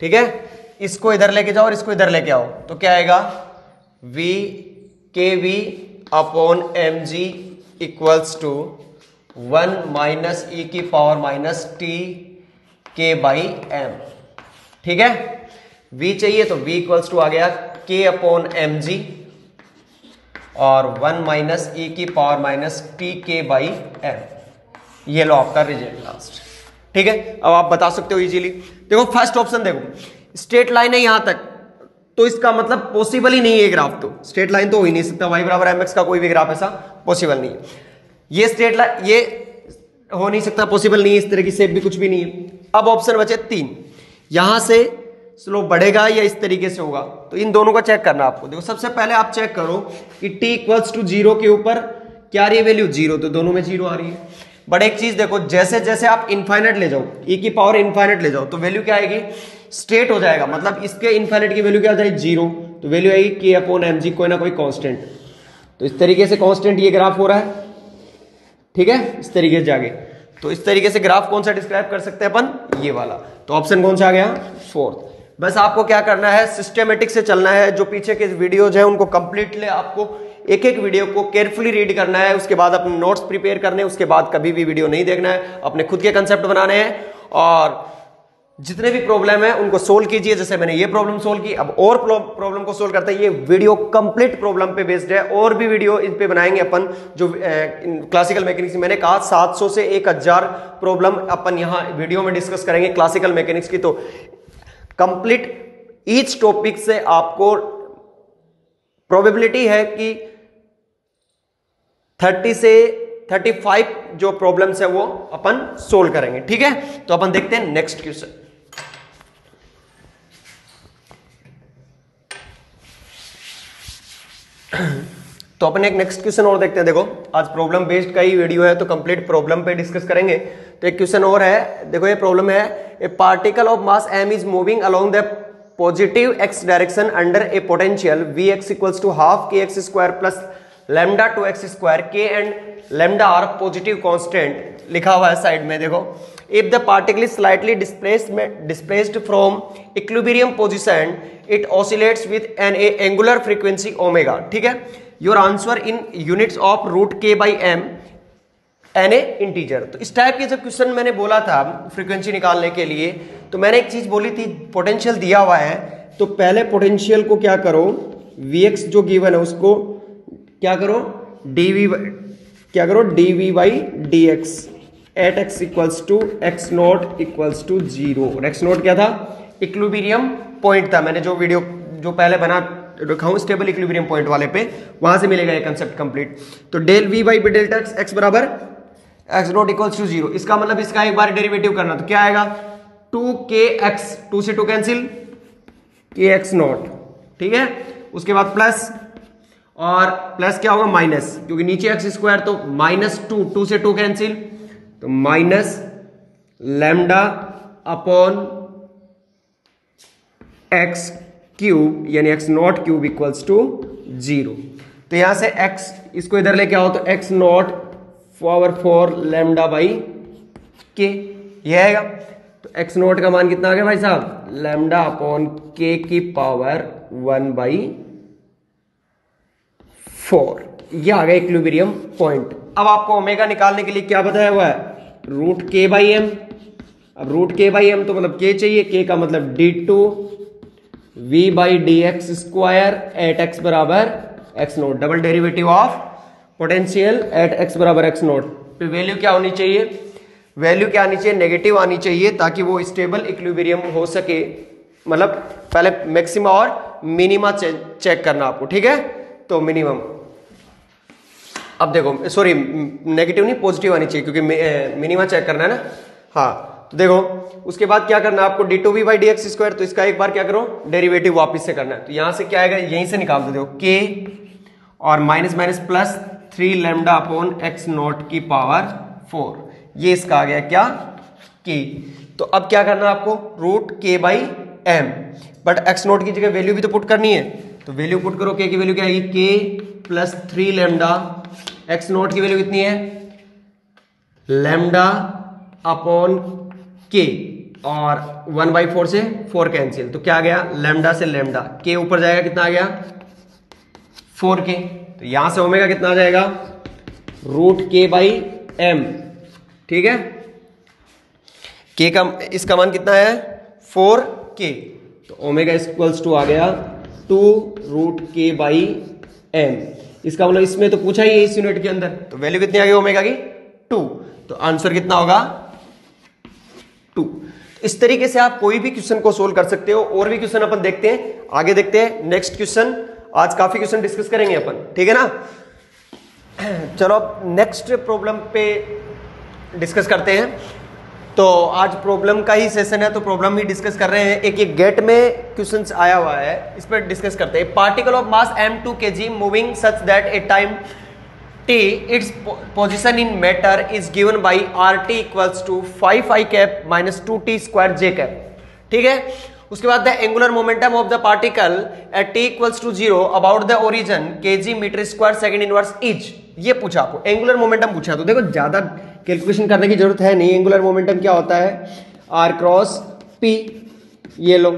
ठीक है? इसको इधर लेके जाओ और इसको इधर लेके आओ। तो क्या आएगा? V K V upon M G equals to one minus E की power minus T K by M ठीक है? V चाहिए तो v इक्वल्स टू आ गया, k अपॉन एम जी और वन माइनस ई की power minus T K by M ये लो आपका रिज़ल्ट लास्ट ठीक है? अब आप बता सकते हो इजीली देखो फ़र्स्ट ऑप्शन देखो. स्ट्रेट लाइन है यहाँ तक. तो इसका मतलब पॉसिबल ही नहीं है ग्राफ तो. स्ट्रेट लाइन तो हो ही नहीं सकता. वाई बराबर एम का कोई भी ग्राफ ऐसा पॉसिबल नहीं है. ये स्ट्रेट लाइन ये हो नहीं सकता पॉसिबल नहीं है. इस तरह की सेप भी कुछ भी नहीं है. अब ऑप्शन बचे तीन. यहाँ से स्लोप बढ़ेगा या इस तरीके से होगा? तो इन दोनों का चेक करना आपको। देखो, सबसे पहले आप चेक करो कि t इक्वल्स टू ज़ीरो के ऊपर क्या आ रही है वैल्यू ज़ीरो तो दोनों में ज़ीरो आ रही है। बट एक चीज़ देखो जैसे जैसे आप इन्फाइनेट ले जाओ e की पावर इन्फाइनेट ले जाओ तो वैल्यू क्या आएगी? स्ट्रेट हो जाएगा। मतलब इसके इन्फाइनेट की वैल्यू क्या आ जाएगी? ज़ीरो तो वैल्यू आएगी के अपॉन एम जी कोई ना कोई कॉन्स्टेंट तो इस तरीके से कॉन्स्टेंट ये ग्राफ हो रहा है। ठीक है? इस तरीके से जाके तो इस तरीके से ग्राफ कौन सा डिस्क्राइब कर सकते हैं अपन? ये वाला। तो ऑप्शन कौन सा आ गया? फोर्थ बस आपको क्या करना है सिस्टेमेटिक से चलना है। जो पीछे के वीडियोज़ हैं, उनको कंप्लीटली आपको एक एक वीडियो को केयरफुली रीड करना है। उसके बाद अपने नोट्स प्रिपेयर करने उसके बाद कभी भी वीडियो नहीं देखना है। अपने खुद के कंसेप्ट बनाने हैं। और जितने भी प्रॉब्लम है, उनको सोल्व कीजिए। जैसे मैंने ये प्रॉब्लम सोल्व की, अब और प्रॉब्लम को सोल्व करते हैं। ये वीडियो कंप्लीट प्रॉब्लम पे बेस्ड है। और भी वीडियो इन पे बनाएँगे अपन। जो क्लासिकल मैकेनिक्स मैंने कहा 700 से 1000 प्रॉब्लम अपन यहाँ वीडियो में डिस्कस करेंगे क्लासिकल मैकेनिक्स की। तो कंप्लीट ईच टॉपिक से आपको प्रोबेबिलिटी है कि 30 से 35 जो प्रॉब्लम्स है वो अपन सोल्व करेंगे, ठीक है? तो अपन देखते हैं नेक्स्ट क्वेश्चन तो अपन एक नेक्स्ट क्वेश्चन और देखते हैं, देखो, आज प्रॉब्लम बेस्ड का ही वीडियो है तो कंप्लीट प्रॉब्लम पे डिस्कस करेंगे। तो एक क्वेश्चन और है, देखो, ये प्रॉब्लम है a particle of mass M is moving along the positive X direction under a potential V X equals to half K X square plus lambda two X square K and lambda are positive constant लिखा हुआ है साइड में, देखो। If the particle is slightly displaced displaced from equilibrium position it oscillates with an a angular frequency omega ठीक है? Your answer in units of root K by M N A integer तो इस टाइप के जब क्वेश्चन मैंने बोला था फ्रीक्वेंसी निकालने के लिए तो मैंने एक चीज़ बोली थी पोटेंशियल दिया हुआ है। तो पहले पोटेंशियल को क्या करो? वी एक्स जो गिवन है उसको क्या करो? डी वी क्या करो? D V by D X at X equals to X not equals to zero X not क्या था? इक्लुबीरियम पॉइंट था। मैंने जो वीडियो जो पहले बना रखा हूँ स्टेबल इक्विलिब्रियम पॉइंट वाले पे, वहाँ से मिलेगा ये कंसेप्ट कंप्लीट तो del V by delta x बराबर x naught equals to zero इसका मतलब इसका एक बार डेरिवेटिव करना तो क्या आएगा? टू के एक्स टू से two cancel k x naught ठीक है? उसके बाद प्लस और प्लस क्या होगा? माइनस क्योंकि नीचे एक्स स्क्वायर तो माइनस टू टू से टू कैंसिल तो minus lambda upon x cube यानी x naught cube equals to zero तो यहाँ से एक्स इसको इधर लेके आओ तो x naught power four lambda by k ये आएगा तो एक्स नोट का मान कितना आ गया भाई साहब? लेमडा अपॉन के की पावर वन बाई फोर ये आ गया इक्विलिब्रियम पॉइंट अब आपको ओमेगा निकालने के लिए क्या बताया हुआ है? रूट के बाई एम अब रूट के बाई एम तो मतलब के चाहिए। के का मतलब d two V by d x square at x बराबर x naught double derivative of potential at x बराबर एक्स नोट तो वैल्यू क्या होनी चाहिए? वैल्यू क्या आनी चाहिए? नेगेटिव आनी चाहिए ताकि वो स्टेबल इक्विलिब्रियम हो सके। मतलब पहले मैक्सिमा और मिनिमा चेक करना आपको, ठीक है? तो मिनिमम अब देखो सॉरी नेगेटिव नहीं पॉजिटिव आनी चाहिए क्योंकि मिनिमा चेक करना है ना? हाँ तो देखो, उसके बाद क्या करना है आपको? D two V by d x square तो इसका एक बार क्या करो? डेरिवेटिव वापिस से करना है। तो यहाँ से क्या आएगा? यहीं से निकाल दो, देखो के और minus minus plus three lambda upon x naught की पावर फोर। ये इसका आ गया क्या? के तो अब क्या करना आपको? Root k by m but x naught की जगह वैल्यू भी तो पुट करनी है। तो वैल्यू पुट करो के की वैल्यू क्या आएगी? K plus three lambda x naught की वैल्यू कितनी है? लेमडा अपॉन के और वन बाई फोर से फोर कैंसिल तो क्या आ गया? लेमडा से लेमडा के ऊपर जाएगा, कितना आ गया? फोर के यहाँ से ओमेगा कितना आ जाएगा? रूट के बाई एम। ठीक है? के का, इसका मान कितना है? Four k. तो ओमेगा इक्वल्स टू आ गया two root k by m. इसका मतलब इसमें तो पूछा ही है इस यूनिट के अंदर। तो वैल्यू कितनी आ गई ओमेगा की? टू। तो आंसर कितना होगा? टू। इस तरीके से आप कोई भी क्वेश्चन को सोल्व कर सकते हो, और भी क्वेश्चन अपन देखते हैं। आगे देखते हैं, नेक्स्ट क्वेश्चन। आज काफ़ी क्वेश्चन डिस्कस करेंगे अपन, ठीक है ना? चलो, अब नेक्स्ट प्रॉब्लम पे डिस्कस करते हैं। तो आज प्रॉब्लम का ही सेशन है तो प्रॉब्लम ही डिस्कस कर रहे हैं। एक एक गेट में क्वेश्चंस आया हुआ है, इस पर डिस्कस करते हैं। Particle of mass m two k g moving such that a time t its position in metre is given by r t equals to five i cap minus two t square j cap ठीक है? उसके बाद the angular momentum of the particle at t equals to zero about the origin k g metre square second inverse each. ये पूछा आपको। एंगुलर मोमेंटम पूछा तो देखो, ज़्यादा कैलकुलेशन करने की ज़रूरत है नहीं। एंगुलर मोमेंटम क्या होता है? आर क्रॉस पी ये लो।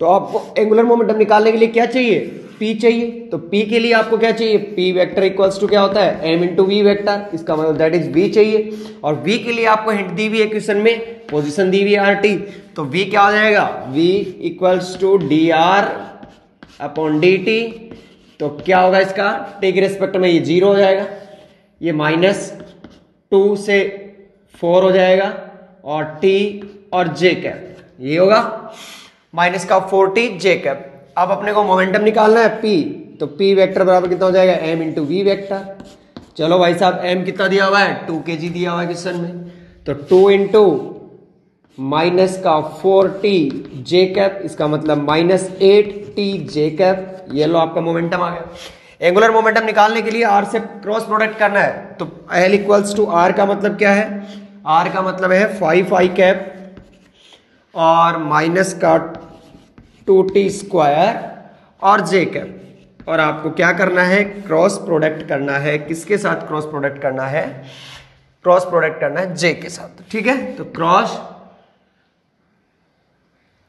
तो आपको एंगुलर मोमेंटम निकालने के लिए क्या चाहिए? पी चाहिए तो पी के लिए आपको क्या चाहिए? पी वेक्टर इक्वल्स टू क्या होता है? एम इंटू वी वेक्टर इसका मतलब दैट इज़ वी चाहिए। और वी के लिए आपको हिंट दी हुई है क्वेश्चन में पोजिशन दी हुई है आर टी तो वी क्या हो जाएगा? V equals to d r upon d t तो क्या होगा इसका? टी के रेस्पेक्ट में ये ज़ीरो हो जाएगा। ये माइनस टू से फोर हो जाएगा। और टी और जे कैप ये होगा। माइनस का फोर टी जे कैप अब अपने को मोमेंटम निकालना है पी तो पी वेक्टर बराबर कितना हो जाएगा? एम इंटू वी वेक्टर चलो भाई साहब एम कितना दिया हुआ है? टू के जी दिया हुआ है क्वेश्चन में। तो टू इंटू माइनस का फोर टी जे कैप इसका मतलब minus eight t j cap ये लो आपका मोमेंटम आ गया। एंगुलर मोमेंटम निकालने के लिए आर से क्रॉस प्रोडक्ट करना है। तो एल इक्वल्स टू आर का मतलब क्या है? आर का मतलब है फाइव आई कैप और माइनस का टू टी स्क्वायर और जे कैप और आपको क्या करना है? क्रॉस प्रोडक्ट करना है। किसके साथ क्रॉस प्रोडक्ट करना है? क्रॉस प्रोडक्ट करना है जे के साथ। ठीक है? तो क्रॉस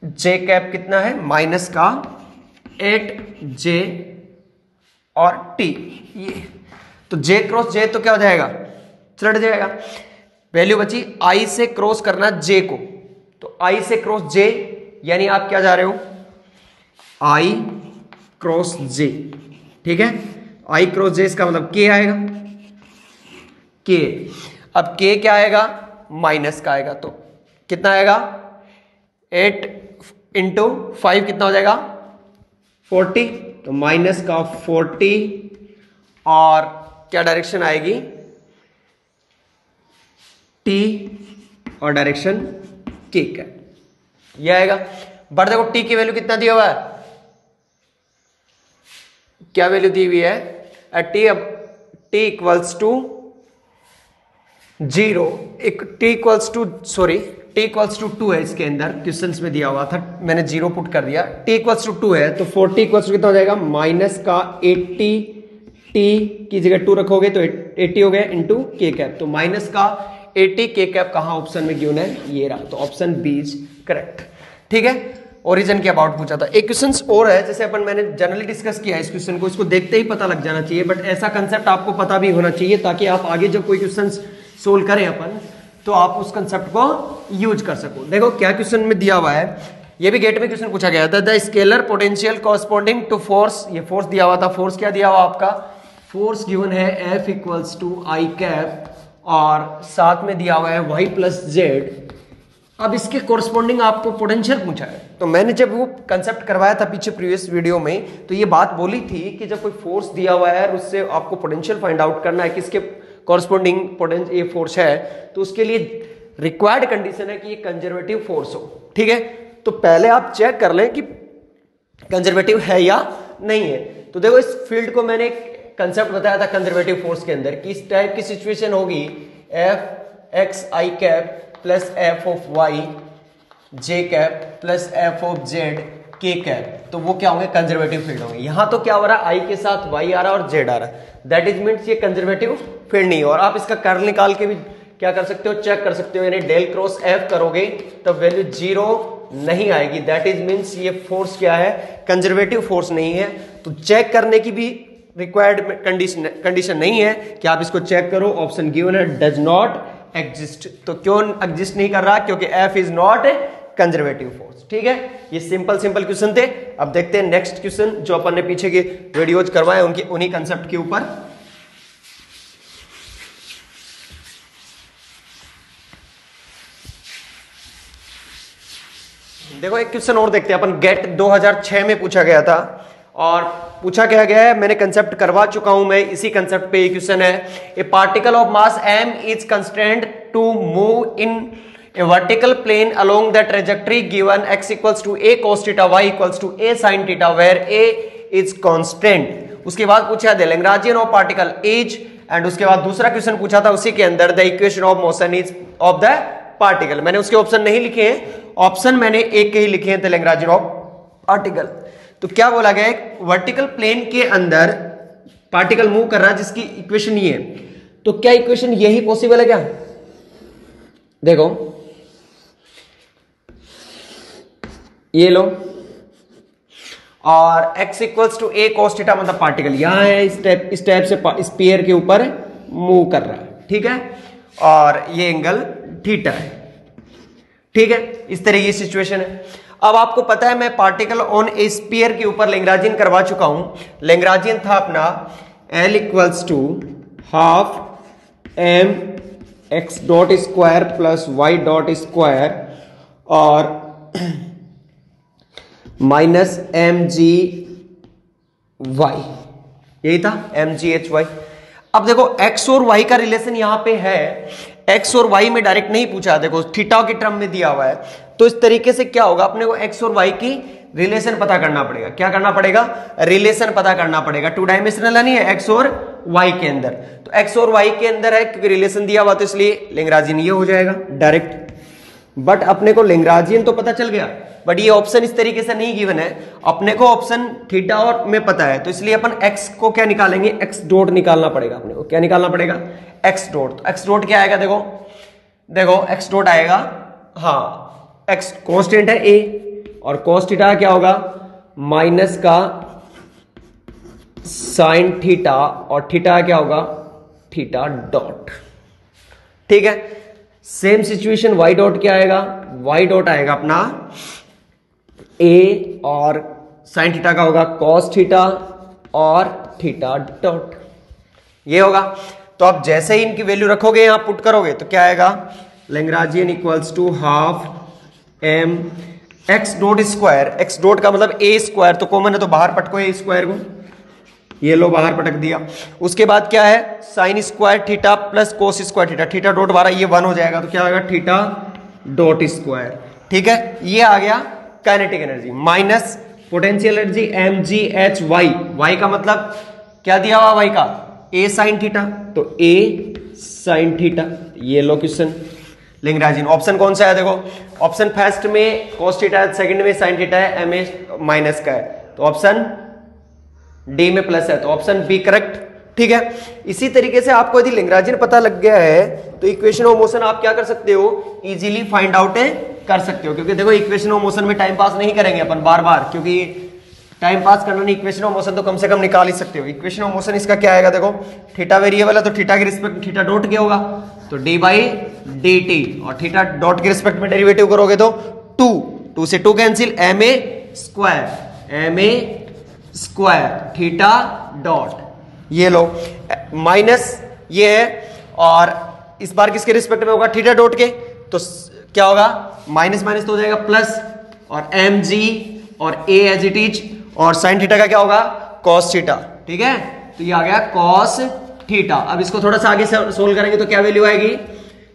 जे कैप कितना है? माइनस का एट जे और टी। ये। तो जे क्रॉस जे तो क्या हो जाएगा? चढ़ जाएगा। वैल्यू बची आई से क्रॉस करना जे को। तो आई से क्रॉस जे, यानी आप क्या जा रहे हो? आई क्रॉस जे ठीक है? आई क्रॉस जे इसका मतलब के आएगा। के अब के क्या आएगा? माइनस का आएगा। तो कितना आएगा? एट इंटू फाइव कितना हो जाएगा? फोर्टी तो माइनस का फोर्टी और क्या डायरेक्शन आएगी? टी और डायरेक्शन के का। ये आएगा। बट देखो टी की वैल्यू कितना दिया हुआ है? क्या वैल्यू दी हुई है? एट टी अब टी इक्वल्स टू ज़ीरो एक t equals to sorry t equals to two है इसके अंदर क्वेश्चन में दिया हुआ था, मैंने ज़ीरो पुट कर दिया। टी इक्वल्स टू टू है तो इक्वल्स टू कितना हो जाएगा? माइनस का एट्टी टी की जगह टू रखोगे तो एट्टी हो गया इंटू के कैप तो माइनस का एटी के कैप कहा ऑप्शन में क्यों है? ये रहा। तो ऑप्शन बी इज़ करेक्ट ठीक है? ओरिजिन के अबाउट पूछा था। एक क्वेश्चन और है, जैसे अपन मैंने जनरली डिस्कस किया है इस क्वेश्चन को, इसको देखते ही पता लग जाना चाहिए बट ऐसा कंसेप्ट आपको पता भी होना चाहिए ताकि आप आगे जब कोई क्वेश्चन सोल्व करें अपन तो आप उस कंसेप्ट को यूज़ कर सको। देखो, क्या क्वेश्चन में दिया हुआ है? ये भी गेट में क्वेश्चन पूछा गया था। The scalar potential corresponding to force ये फोर्स दिया हुआ था। फोर्स क्या दिया हुआ आपका? फोर्स गिवन है F equals to i cap और साथ में दिया हुआ है वाई प्लस जेड अब इसके कोरस्पॉन्डिंग आपको पोटेंशियल पूछा है। तो मैंने जब वो कंसेप्ट करवाया था पीछे प्रीवियस वीडियो में तो ये बात बोली थी कि जब कोई फोर्स दिया हुआ है और उससे आपको पोटेंशियल फाइंड आउट करना है किसके कॉरस्पॉन्डिंग पोटेंस ये फोर्स है तो उसके लिए रिक्वायर्ड कंडीशन है कि ये कंजर्वेटिव फोर्स हो। ठीक है? तो पहले आप चेक कर लें कि कंजर्वेटिव है या नहीं है। तो देखो, इस फ़ील्ड को मैंने एक कंसेप्ट बताया था कंजर्वेटिव फोर्स के अंदर कि इस टाइप की सिचुएशन होगी F x i cap plus F of y j cap plus F of z k cap तो वो क्या होंगे? कंजर्वेटिव फ़ील्ड होंगे। यहाँ तो क्या हो रहा है? आई के साथ वाई आ रहा है और जेड आ रहा है। दैट इज़ मीन्स ये कंजर्वेटिव फ़ील्ड नहीं है। और आप इसका कर्ल निकाल के भी क्या कर सकते हो? चेक कर सकते हो। यानी डेल क्रॉस एफ़ करोगे तो वैल्यू ज़ीरो नहीं आएगी। दैट इज़ मीन्स ये फोर्स क्या है? कंजर्वेटिव फोर्स नहीं है। तो चेक करने की भी रिक्वायर्ड कंडीशन कंडीशन नहीं है कि आप इसको चेक करो। ऑप्शन गिवन है डज नॉट एग्जिस्ट तो क्यों एग्जिस्ट नहीं कर रहा? क्योंकि F is not a conservative force ठीक है? ये सिंपल सिंपल क्वेश्चन थे। अब देखते हैं नेक्स्ट क्वेश्चन जो अपन ने पीछे के वीडियोज़ करवाए, उनकी, उन्हीं कंसेप्ट के ऊपर। देखो, एक क्वेश्चन और देखते हैं। अपन गेट 2006 में पूछा गया था। और पूछा क्या गया है, मैंने कंसेप्ट करवा चुका हूँ मैं, इसी कंसेप्ट पे क्वेश्चन है। A particle of mass m is constant to move in a vertical plane along the trajectory given x equals to a cos theta y equals to a sin theta where a is constant उसके बाद पूछा the Lagrangian of particle is and उसके बाद दूसरा क्वेश्चन पूछा था, उसी के अंदर the equation of motion is of the particle मैंने उसके ऑप्शन नहीं लिखे हैं ऑप्शन मैंने एक के ही लिखे हैं तेलंगाजी ऑफ़ पार्टिकल तो क्या बोला गया एक वर्टिकल प्लेन के अंदर पार्टिकल मूव कर रहा है, जिसकी इक्वेशन ये है। तो क्या इक्वेशन यही पॉसिबल है क्या? देखो। ये लो। और x equals to a cos theta मतलब पार्टिकल यहाँ है स्टेप स्टेप से स्पीयर के ऊपर मूव कर रहा है। ठीक है? और ये एंगल थीटा है। ठीक है? इस तरह की सिचुएशन है। अब आपको पता है, मैं पार्टिकल ऑन ए स्पीयर के ऊपर लेंग्राजियन करवा चुका हूँ। लेंग्राजियन था अपना L equals to half m x dot square plus y dot square और माइनस एम जी वाई यही था एम जी एच वाई अब देखो एक्स और वाई का रिलेशन यहाँ पे है। एक्स और वाई में डायरेक्ट नहीं पूछा देखो थीटा के टर्म में दिया हुआ है। तो इस तरीके से क्या होगा? अपने को एक्स और वाई की रिलेशन पता करना पड़ेगा। क्या करना पड़ेगा? रिलेशन पता करना पड़ेगा। टू डायमेंशनल नहीं है एक्स और वाई के अंदर। तो एक्स और वाई के अंदर है, क्योंकि रिलेशन दिया हुआ तो इसलिए लिंगराजियन ये हो जाएगा डायरेक्ट बट अपने को लिंगराजियन तो पता चल गया। बट ये ऑप्शन इस तरीके से नहीं गिवन है। अपने को ऑप्शन थीटा और में पता है तो इसलिए अपन एक्स को क्या निकालेंगे? एक्स डॉट निकालना पड़ेगा अपने को। क्या निकालना पड़ेगा? एक्स डॉट एक्स डॉट क्या आएगा, देखो। देखो एक्स डॉट आएगा। हाँ एक्स कॉन्स्टेंट है ए और कॉस्टिटा क्या होगा? माइनस का साइन थीटा और थीटा क्या होगा? थीटा डॉट ठीक है? सेम सिचुएशन वाई डॉट क्या आएगा? वाई डॉट आएगा अपना ए और साइन थीटा का होगा कॉस थीटा और थीटा डॉट ये होगा। तो आप जैसे ही इनकी वैल्यू रखोगे, यहाँ पुट करोगे तो क्या आएगा? Lagrangian equals to half m x dot square x dot का मतलब ए स्क्वायर तो कॉमन है तो बाहर पटको ए स्क्वायर को। ये लो, बाहर पटक दिया। उसके बाद क्या है? Sine square theta plus cos square theta theta dot बारह, ये वन हो जाएगा तो क्या आएगा थीटा डॉट स्क्वायर ठीक है? ये आ गया kinetic energy minus potential energy m g h y y का मतलब क्या दिया हुआ वाई का? ए साइन थीटा तो ए साइन थीटा ये लो क्वेश्चन लिंगराजिन ऑप्शन कौन सा है? देखो ऑप्शन फ़र्स्ट में कोस थीटा है सेकंड में साइन थीटा है एम ए माइनस का है। तो ऑप्शन डी में प्लस है तो ऑप्शन बी करेक्ट ठीक है? इसी तरीके से आपको यदि लिंगराजिन पता लग गया है तो इक्वेशन ऑफ़ मोशन आप क्या कर सकते हो? इजीली फाइंड आउट कर सकते हो, क्योंकि देखो इक्वेशन ऑफ़ मोशन में टाइम पास नहीं करेंगे अपन बार बार क्योंकि टाइम पास करना नहीं इक्वेशन ऑफ़ मोशन तो कम से कम निकाल ही सकते हो। इक्वेशन ऑफ़ मोशन इसका क्या आएगा? देखो थीटा वेरिएबल है तो थीटा के रिस्पेक्ट थीटा डॉट क्या होगा। तो डी बाई डी टी और थीटा डॉट के रिस्पेक्ट में डेरिवेटिव करोगे तो टू टू से two cancel m a square m a square theta dot ये लो माइनस ये है और इस बार किसके रिस्पेक्ट में होगा थीटा डॉट के? तो क्या होगा? माइनस माइनस तो हो जाएगा प्लस और एम जी और ए एज इट इज़ और साइन थीटा का क्या होगा? कॉस थीटा ठीक है? तो ये आ गया कॉस थीटा। अब इसको थोड़ा सा आगे सोल्व करेंगे तो क्या वैल्यू आएगी?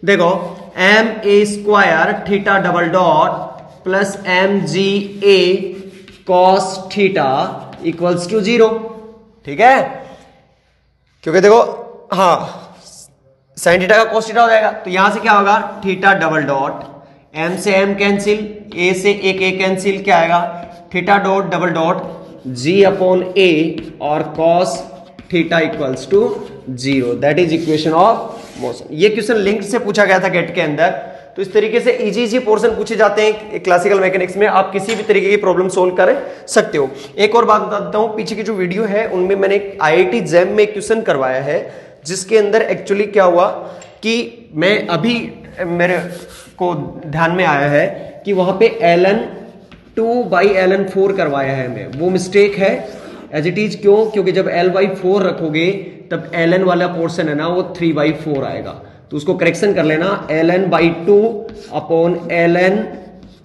देखो m a square theta double dot plus m g a cos theta equals to zero ठीक है? क्योंकि देखो हाँ साइन थीटा का कॉस थीटा हो जाएगा। तो यहाँ से क्या होगा? थीटा डबल डॉट एम से एम कैंसिल ए से एक ए कैंसिल क्या आएगा? Theta dot double dot g upon a और cos theta equals to zero. That is equation of motion ये क्वेश्चन लिंक से पूछा गया था गेट के अंदर. तो इस तरीके से इजी इजी पोर्शन पूछे जाते हैं क्लासिकल मैकेनिक्स में. आप किसी भी तरीके की प्रॉब्लम सोल्व कर सकते हो. एक और बात बता देता हूँ, पीछे की जो वीडियो है, उनमें मैंने आई जैम में क्वेश्चन करवाया है, जिसके अंदर एक्चुअली क्या हुआ कि मैं अभी, मेरे को ध्यान में आया है कि वहाँ पे l n two by l n four करवाया है मैं. वो मिस्टेक है. एज इट इज़ क्यों? क्योंकि जब एल बाई फोर रखोगे तब एल एन वाला पोर्शन है ना, वो थ्री बाई फोर आएगा। तो उसको करेक्शन कर लेना। L n by two upon l n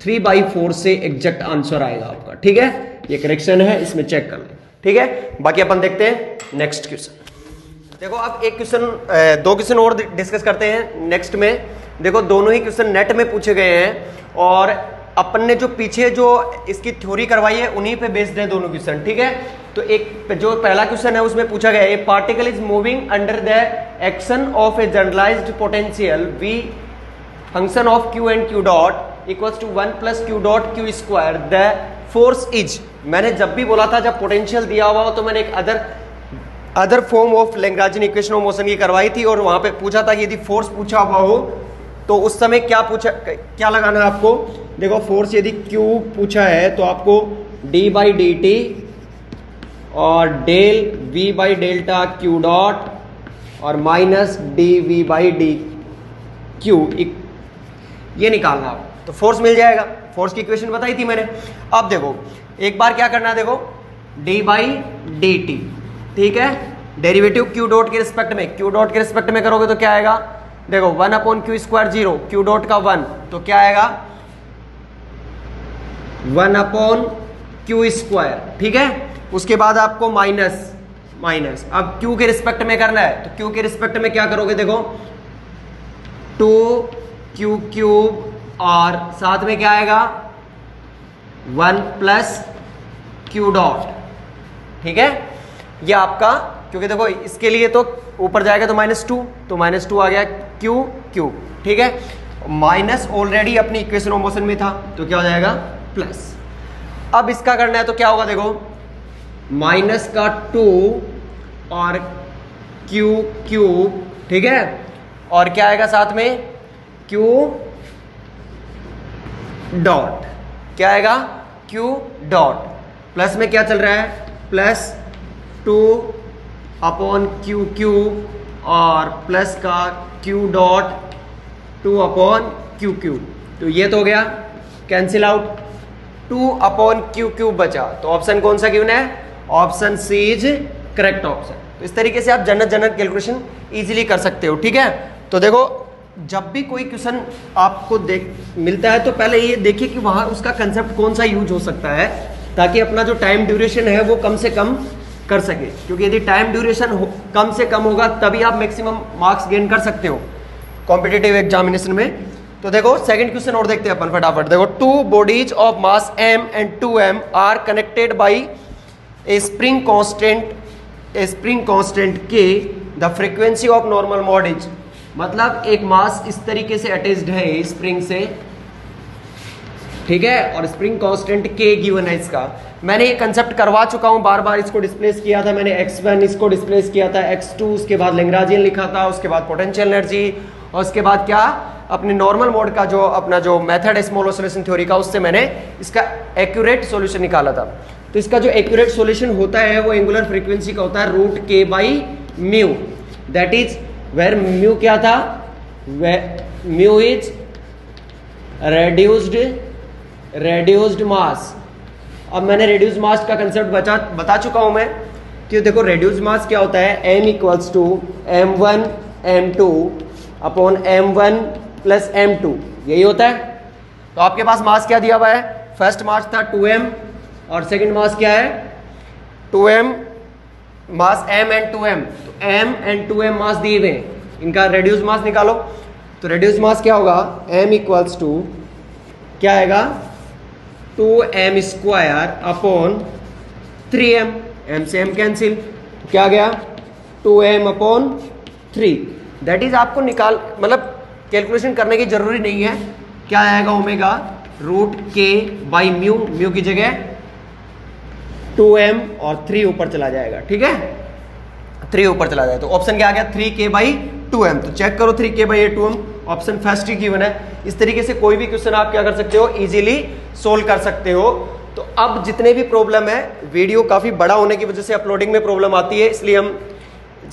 three by four से एग्जैक्ट आंसर आएगा आपका। ठीक है? ये करेक्शन है, इसमें चेक कर ले। ठीक है? बाकी अपन देखते हैं नेक्स्ट क्वेश्चन देखो, अब एक क्वेश्चन दो क्वेश्चन और डिस्कस करते हैं नेक्स्ट में। देखो, दोनों ही क्वेश्चन नेट में पूछे गए हैं और अपन ने जो पीछे जो इसकी थ्योरी करवाई है, उन्हीं पे बेस्ड है दोनों क्वेश्चन ठीक है? तो एक जो पहला क्वेश्चन है, उसमें पूछा गया है particle is moving under the action of a generalised potential V function of q and q dot equals to one plus q dot q square the force is मैंने जब भी बोला था, जब पोटेंशियल दिया हुआ हो तो मैंने एक other other form of Lagrangian equation of motion की करवाई थी और वहाँ पे पूछा था कि यदि फोर्स पूछा हुआ हो तो उस समय क्या पूछा, क्या लगाना है आपको? देखो फोर्स यदि क्यू पूछा है तो आपको डी बाई डी टी और del V by delta q dot और minus d V by d q ये निकालना आप। तो फोर्स मिल जाएगा। फोर्स की इक्वेशन बताई थी मैंने। अब देखो, एक बार क्या करना है देखो? डी बाई डी टी ठीक है? डेरिवेटिव क्यू डॉट के रिस्पेक्ट में। क्यू डॉट के रिस्पेक्ट में करोगे तो क्या आएगा? देखो one upon q square zero q dot का वन तो क्या आएगा? वन अपॉन क्यू स्क्वायर ठीक है? उसके बाद आपको माइनस माइनस अब क्यू के रिस्पेक्ट में करना है तो क्यू के रिस्पेक्ट में क्या करोगे देखो? टू क्यू क्यूब और साथ में क्या आएगा? वन प्लस क्यू डॉट ठीक है? ये आपका, क्योंकि देखो, इसके लिए तो ऊपर जाएगा तो माइनस टू तो माइनस टू आ गया क्यू क्यू ठीक है? माइनस ऑलरेडी अपनी इक्वेशन ऑफ़ मोशन में था तो क्या हो जाएगा? प्लस अब इसका करना है तो क्या होगा देखो? माइनस का टू और क्यू क्यूब, ठीक है? और क्या आएगा साथ में? Q dot. क्या आएगा? Q dot. प्लस में क्या चल रहा है? Plus two upon q q और प्लस का q dot two upon q q तो ये तो हो गया। Cancel out. Two upon q q बचा। तो ऑप्शन कौन सा गिवन है? Option c is correct option. तो इस तरीके से आप जनरल जनरल कैलकुलेशन इजीली कर सकते हो, ठीक है? तो देखो, जब भी कोई क्वेश्चन आपको देख, मिलता है तो पहले ये देखिए कि वहाँ उसका कंसेप्ट कौन सा यूज़ हो सकता है, ताकि अपना जो टाइम ड्यूरेशन है वो कम से कम कर सके। क्योंकि यदि टाइम ड्यूरेशन कम से कम होगा, तभी आप मैक्सिमम मार्क्स गेन कर सकते हो कॉम्पिटेटिव एग्जामिनेशन में। तो देखो सेकंड क्वेश्चन और देखते हैं अपन फटाफट। देखो two bodies of mass m and two m are connected by a spring constant a spring constant k the frequency of normal bodies मतलब एक मास इस तरीके से अटैच्ड है स्प्रिंग से। ठीक है? और स्प्रिंग कांस्टेंट के गिवन है इसका। मैंने ये कंसेप्ट करवा चुका हूँ बार बार इसको डिस्प्लेस किया था मैंने x1 इसको डिस्प्लेस किया था x2 उसके बाद लेंग्राजियन लिखा था, उसके बाद पोटेंशियल एनर्जी और उसके बाद क्या? अपने नॉर्मल मोड का जो, अपना जो मेथड है स्मॉल ऑसिलेशन थ्योरी का, उससे मैंने इसका एक्यूरेट सॉल्यूशन निकाला था। तो इसका जो एक्यूरेट सोल्यूशन होता है, वो एंगुलर फ्रीक्वेंसी का होता है रूट के by mu that is where mu क्या था? Mu is reduced reduced mass अब मैंने रेड्यूस मास का कंसेप्ट बचा, बता चुका हूँ मैं कि देखो रेड्यूस मास क्या होता है? M equals to m one m two upon m one plus m two यही होता है। तो आपके पास मास क्या दिया हुआ है? फ़र्स्ट मास था टू एम और सेकेंड मास क्या है? Two m mass m and two m तो m and two m mass दिए हुए इनका रेड्यूस मास निकालो। तो रेड्यूस मास क्या होगा? एम इक्वल्स टू क्या आएगा? Two m square upon three m m से एम कैंसिल तो क्या गया? Two m upon three that is आपको निकाल मतलब कैलकुलेशन करने की ज़रूरी नहीं है। क्या आएगा omega root k by mu mu की जगह? टू एम और थ्री ऊपर चला जाएगा, ठीक है? थ्री ऊपर चला जाए तो ऑप्शन क्या आ गया? Three k by two m तो चेक करो three k by a two m option first he given है? इस तरीके से कोई भी क्वेश्चन आप क्या कर सकते हो? इजीली सोल्व कर सकते हो। तो अब जितने भी प्रॉब्लम है वीडियो काफ़ी बड़ा होने की वजह से अपलोडिंग में प्रॉब्लम आती है, इसलिए हम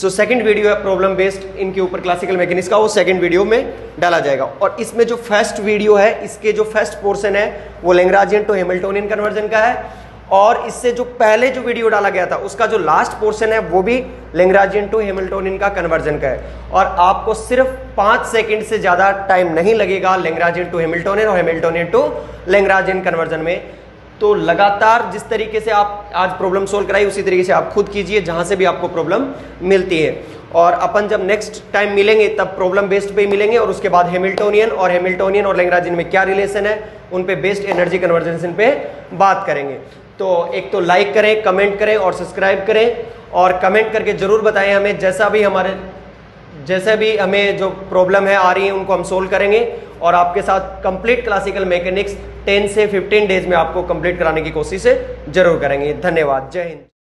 जो सेकंड वीडियो है प्रॉब्लम बेस्ड इनके ऊपर क्लासिकल मैकेनिक्स का वो सेकंड वीडियो में डाला जाएगा। और इसमें जो फ़र्स्ट वीडियो है, इसके जो फ़र्स्ट पोर्शन है, वो लेंग्राजियन टू हेमिल्टोनियन कन्वर्जन का है। और इससे जो पहले जो वीडियो डाला गया था, उसका जो लास्ट पोर्शन है, वो भी लेंग्राजियन टू हेमिल्टोनियन का कन्वर्जन का है। और आपको सिर्फ़ पाँच सेकंड से ज़्यादा टाइम नहीं लगेगा लेंग्राजियन टू हेमिल्टोनियन और हेमिल्टोनियन टू लेंग्राजियन कन्वर्जन में। तो लगातार जिस तरीके से आप आज प्रॉब्लम सोल्व कराई, उसी तरीके से आप खुद कीजिए, जहाँ से भी आपको प्रॉब्लम मिलती है। और अपन जब नेक्स्ट टाइम मिलेंगे, तब प्रॉब्लम बेस्ड पे मिलेंगे, और उसके बाद हेमिल्टोनियन और हेमिल्टोनियन और लेंग्राजियन में क्या रिलेशन है, उन पे बेस्ड एनर्जी कन्वर्जेंशन पे बात करेंगे। तो एक तो लाइक करें कमेंट करें और सब्सक्राइब करें और कमेंट करके ज़रूर बताएँ हमें जैसा भी हमारे, जैसे भी हमें जो प्रॉब्लम है आ रही है उनको हम सोल्व करेंगे और आपके साथ कंप्लीट क्लासिकल मैकेनिक्स 10 से 15 डेज़ में आपको कंप्लीट कराने की कोशिश ज़रूर करेंगे। धन्यवाद। जय हिंद।